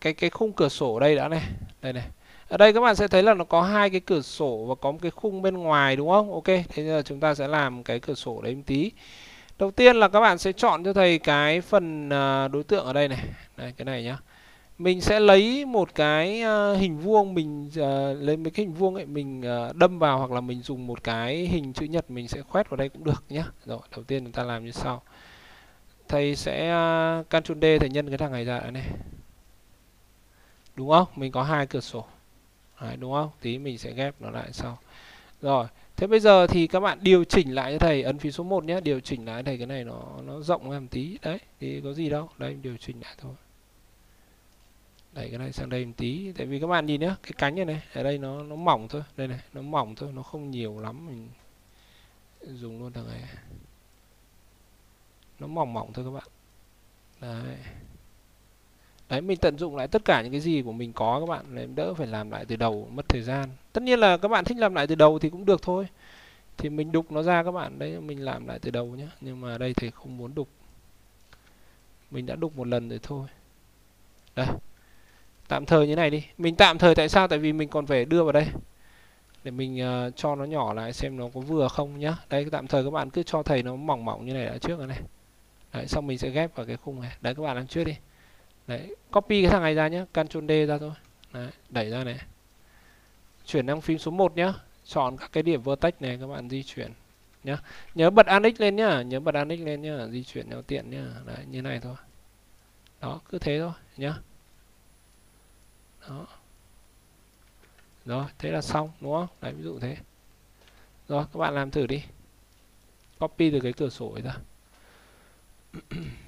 Speaker 1: cái cái khung cửa sổ đây đã này. Đây này. Ở đây các bạn sẽ thấy là nó có hai cái cửa sổ và có một cái khung bên ngoài đúng không? Ok, thế giờ chúng ta sẽ làm cái cửa sổ đấy một tí. Đầu tiên là các bạn sẽ chọn cho thầy cái phần đối tượng ở đây này. Đây cái này nhá mình sẽ lấy một cái uh, hình vuông mình uh, lấy mấy cái hình vuông ấy mình uh, đâm vào hoặc là mình dùng một cái hình chữ nhật mình sẽ khoét vào đây cũng được nhé rồi đầu tiên chúng ta làm như sau. Thầy sẽ uh, Ctrl D thầy nhân cái thằng này ra này. Đúng không? Mình có hai cửa sổ. Đấy, đúng không? Tí mình sẽ ghép nó lại sau. Rồi thế bây giờ thì các bạn điều chỉnh lại cho thầy ấn phím số 1 nhé điều chỉnh lại thầy cái này nó nó rộng hơn tí. Đấy thì có gì đâu. Đây điều chỉnh lại thôi đẩy cái này sang đây một tí, tại vì các bạn nhìn nhé cái cánh này này, ở đây nó nó mỏng thôi, đây này, nó mỏng thôi, nó không nhiều lắm, mình dùng luôn thằng này. Nó mỏng mỏng thôi các bạn. Đấy. Đấy, mình tận dụng lại tất cả những cái gì của mình có các bạn, để đỡ phải làm lại từ đầu, mất thời gian. Tất nhiên là các bạn thích làm lại từ đầu thì cũng được thôi. Thì mình đục nó ra các bạn, đấy, mình làm lại từ đầu nhé nhưng mà đây thì không muốn đục. Mình đã đục một lần rồi thôi. Đây tạm thời như này đi. Mình tạm thời tại sao? Tại vì mình còn phải đưa vào đây. Để mình uh, cho nó nhỏ lại xem nó có vừa không nhá. Đây tạm thời các bạn cứ cho thầy nó mỏng mỏng như này đã trước rồi này. Đấy, xong mình sẽ ghép vào cái khung này. Đấy các bạn làm trước đi. Đấy copy cái thằng này ra nhá, Ctrl D ra thôi. Đấy, đẩy ra này. Chuyển sang phím số 1 nhá. Chọn các cái điểm vertex này các bạn di chuyển nhá. Nhớ bật annex lên nhá. Nhớ bật annex lên nhá. Di chuyển cho tiện nhá. Đấy như này thôi. Đó cứ thế thôi nhá đó. Rồi, thế là xong, đúng không? Đấy, ví dụ thế. Rồi, các bạn làm thử đi. Copy từ cái cửa sổ ấy ra. [clears throat]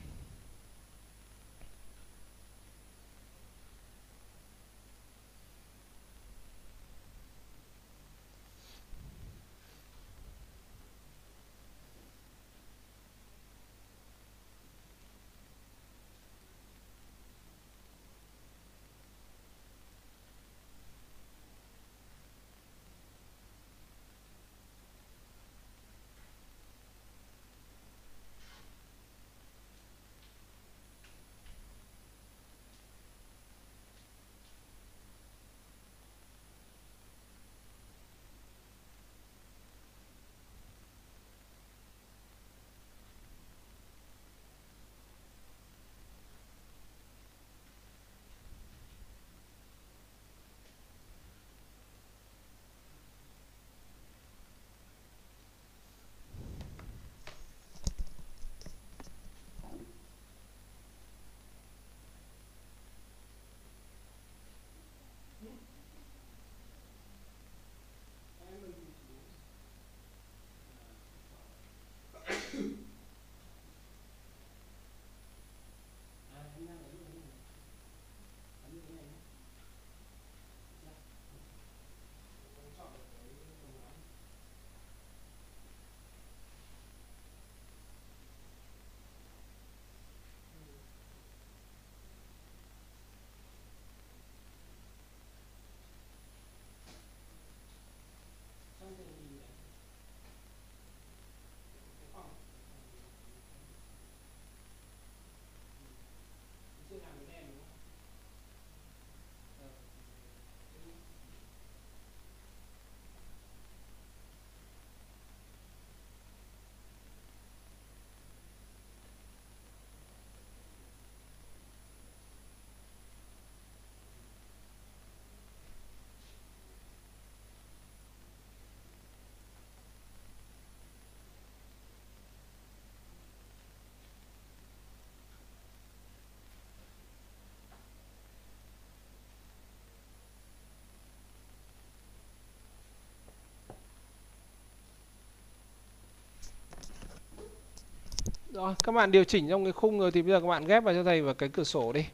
Speaker 1: Rồi, các bạn điều chỉnh trong cái khung rồi thì bây giờ các bạn ghép vào cho thầy vào cái cửa sổ đi.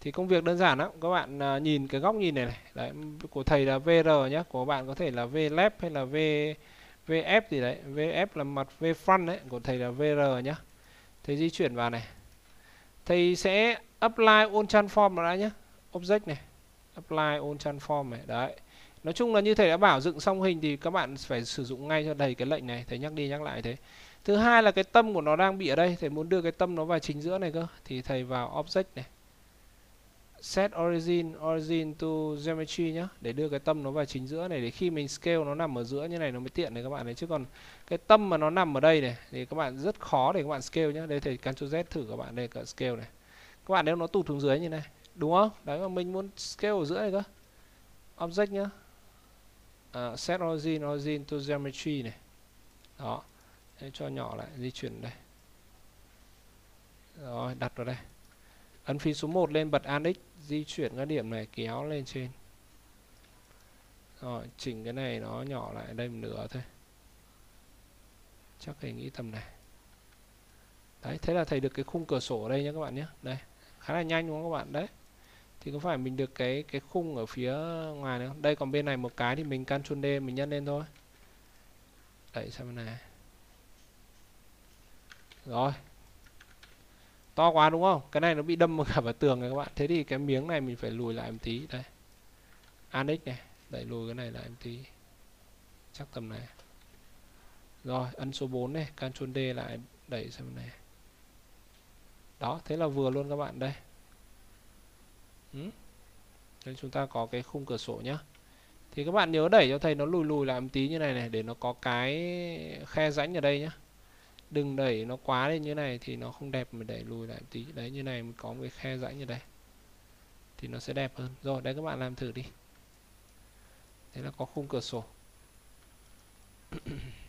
Speaker 1: Thì công việc đơn giản lắm, các bạn uh, nhìn cái góc nhìn này này. Đấy, của thầy là VR nhé, của bạn có thể là vlep hay là V VF gì đấy, VF là mặt V front đấy, của thầy là VR nhé. Thầy di chuyển vào này. Thầy sẽ apply on transform vào đã nhé. Object này. Apply on transform này, đấy. Nói chung là như thầy đã bảo dựng xong hình thì các bạn phải sử dụng ngay cho thầy cái lệnh này, thầy nhắc đi nhắc lại thế thứ hai là cái tâm của nó đang bị ở đây. Thầy muốn đưa cái tâm nó vào chính giữa này cơ. Thì thầy vào object này. Set origin origin to geometry nhá. Để đưa cái tâm nó vào chính giữa này. Để khi mình scale nó nằm ở giữa như này nó mới tiện này các bạn này. Chứ còn cái tâm mà nó nằm ở đây này thì các bạn rất khó để các bạn scale nhá. Đây thầy Ctrl Z thử các bạn đây cả scale này. Các bạn nếu nó tụt xuống dưới như này đúng không? Đấy mà mình muốn scale ở giữa này cơ. Object nhá. Uh, set origin origin to geometry này. Đó. Đấy, cho nhỏ lại di chuyển đây. Rồi đặt vào đây. Ấn phím số 1 lên bật anix di chuyển các điểm này kéo lên trên. Rồi chỉnh cái này nó nhỏ lại đây một nửa thôi. Chắc thầy nghĩ tầm này. Đấy thế là thầy được cái khung cửa sổ ở đây nhé các bạn nhé. Đây khá là nhanh đúng không các bạn? Đấy. Thì có phải mình được cái cái khung ở phía ngoài nữa đây còn bên này một cái thì mình Ctrl D mình nhân lên thôi. Đẩy sang bên này rồi. To quá đúng không? Cái này nó bị đâm vào cả vào tường này các bạn. Thế thì cái miếng này mình phải lùi lại một tí. Đây. Anix này. Đẩy lùi cái này lại một tí. Chắc tầm này. Rồi, ấn số 4 này. Ctrl D lại đẩy sang này. Đó, thế là vừa luôn các bạn. Đây. Ừ. Nên chúng ta có cái khung cửa sổ nhá. Thì các bạn nhớ đẩy cho thầy nó lùi lùi lại một tí như này này, để nó có cái khe rãnh ở đây nhá đừng đẩy nó quá lên như này thì nó không đẹp mà đẩy lùi lại tí. Đấy, như này mình có một cái khe rãnh như đây thì nó sẽ đẹp hơn. Rồi, đấy, các bạn làm thử đi. Thế là có khung cửa sổ. [clears throat]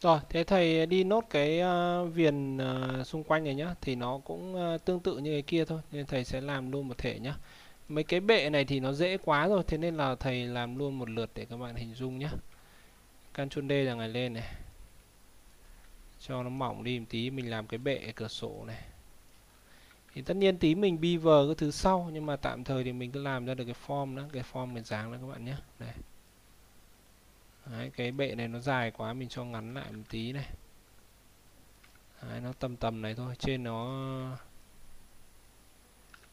Speaker 1: Rồi, thế thầy đi nốt cái uh, viền uh, xung quanh này nhá. Thì nó cũng uh, tương tự như cái kia thôi Nên thầy sẽ làm luôn một thể nhá. Mấy cái bệ này thì nó dễ quá rồi Thế nên là thầy làm luôn một lượt để các bạn hình dung nhá. Ctrl D là ngày lên này. Cho nó mỏng đi một tí Mình làm cái bệ cửa sổ này. Thì tất nhiên tí mình beaver cái thứ sau Nhưng mà tạm thời thì mình cứ làm ra được cái form đó Cái form cái dáng đó các bạn nhé Đây. Đấy, cái bệ này nó dài quá mình cho ngắn lại một tí này. Đấy, nó tầm tầm này thôi trên nó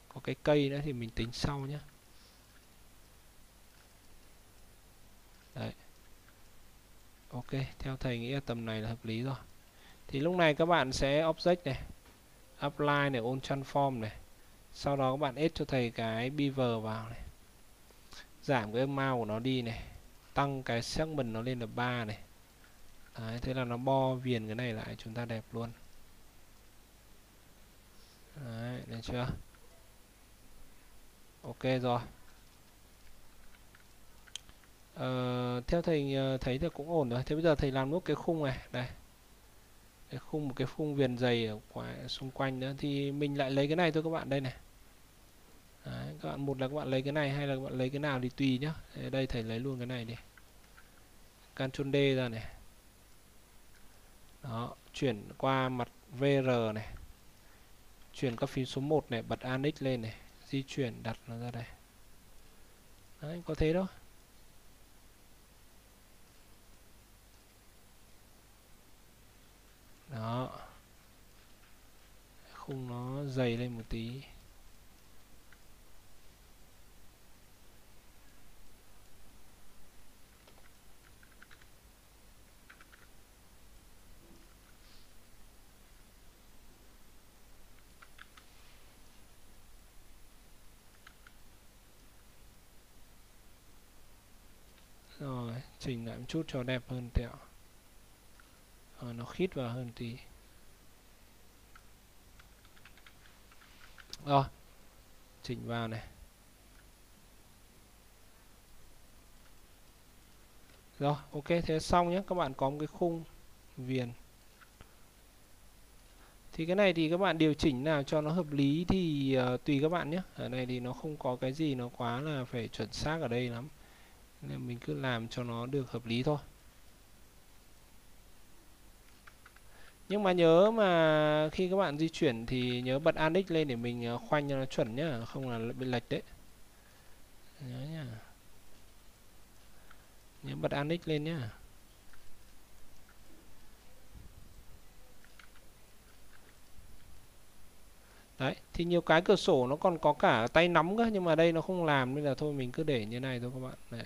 Speaker 1: có cái cây nữa thì mình tính sau nhé đấy. Ok theo thầy nghĩ là tầm này là hợp lý rồi. Thì lúc này các bạn sẽ object này apply này on transform này. Sau đó các bạn add cho thầy cái beaver vào này. Giảm cái amount của nó đi này tăng cái segment nó lên là 3 này. Đấy, thế là nó bo viền cái này lại chúng ta đẹp luôn. Đấy, được chưa? Ok rồi. Ờ, theo thầy ờ, thấy thì cũng ổn rồi. Thế bây giờ thầy làm nốt cái khung này. Đây. Cái khung một cái khung viền dày ở ngoài xung quanh nữa. Thì mình lại lấy cái này thôi các bạn. Đây này. Đấy, các bạn một là các bạn lấy cái này hay là các bạn lấy cái nào thì tùy nhá. Đây thầy lấy luôn cái này đi. Ctrl D ra này. Đó chuyển qua mặt VR này. Chuyển các phím số 1 này bật anix lên này. Di chuyển đặt nó ra đây. Đấy, có thế đó đó. Khung nó dày lên một tí. Rồi chỉnh lại một chút cho đẹp hơn tẹo rồi, ờ, nó khít vào hơn tí. Rồi chỉnh vào này. Rồi ok thế xong nhé các bạn có một cái khung viền. Thì cái này thì các bạn điều chỉnh nào cho nó hợp lý thì uh, tùy các bạn nhé ở đây thì nó không có cái gì nó quá là phải chuẩn xác ở đây lắm nên mình cứ làm cho nó được hợp lý thôi. Nhưng mà nhớ mà khi các bạn di chuyển thì nhớ bật Anix lên để mình à, khoanh cho nó chuẩn nhá, không là bị lệch đấy. Nhớ nhá. Nhớ bật Anix lên nhá. Đấy, thì nhiều cái cửa sổ nó còn có cả tay nắm cơ, nhưng mà đây nó không làm, nên là thôi mình cứ để như này thôi các bạn. Đấy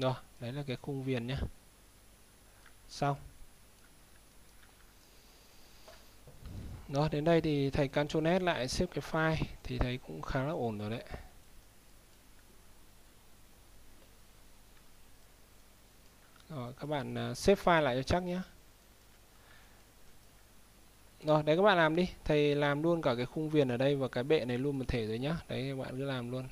Speaker 1: Rồi, đấy là cái khung viền nhé. Xong. Đó, đến đây thì thầy Ctrl S lại xếp cái file thì thấy cũng khá là ổn rồi đấy. Rồi, các bạn uh, xếp file lại cho chắc nhé. Rồi, đấy các bạn làm đi. Thầy làm luôn cả cái khung viền ở đây và cái bệ này luôn một thể rồi nhá. Đấy các bạn cứ làm luôn.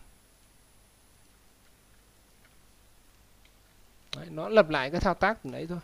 Speaker 1: Đấy, nó lặp lại cái thao tác từ nãy thôi.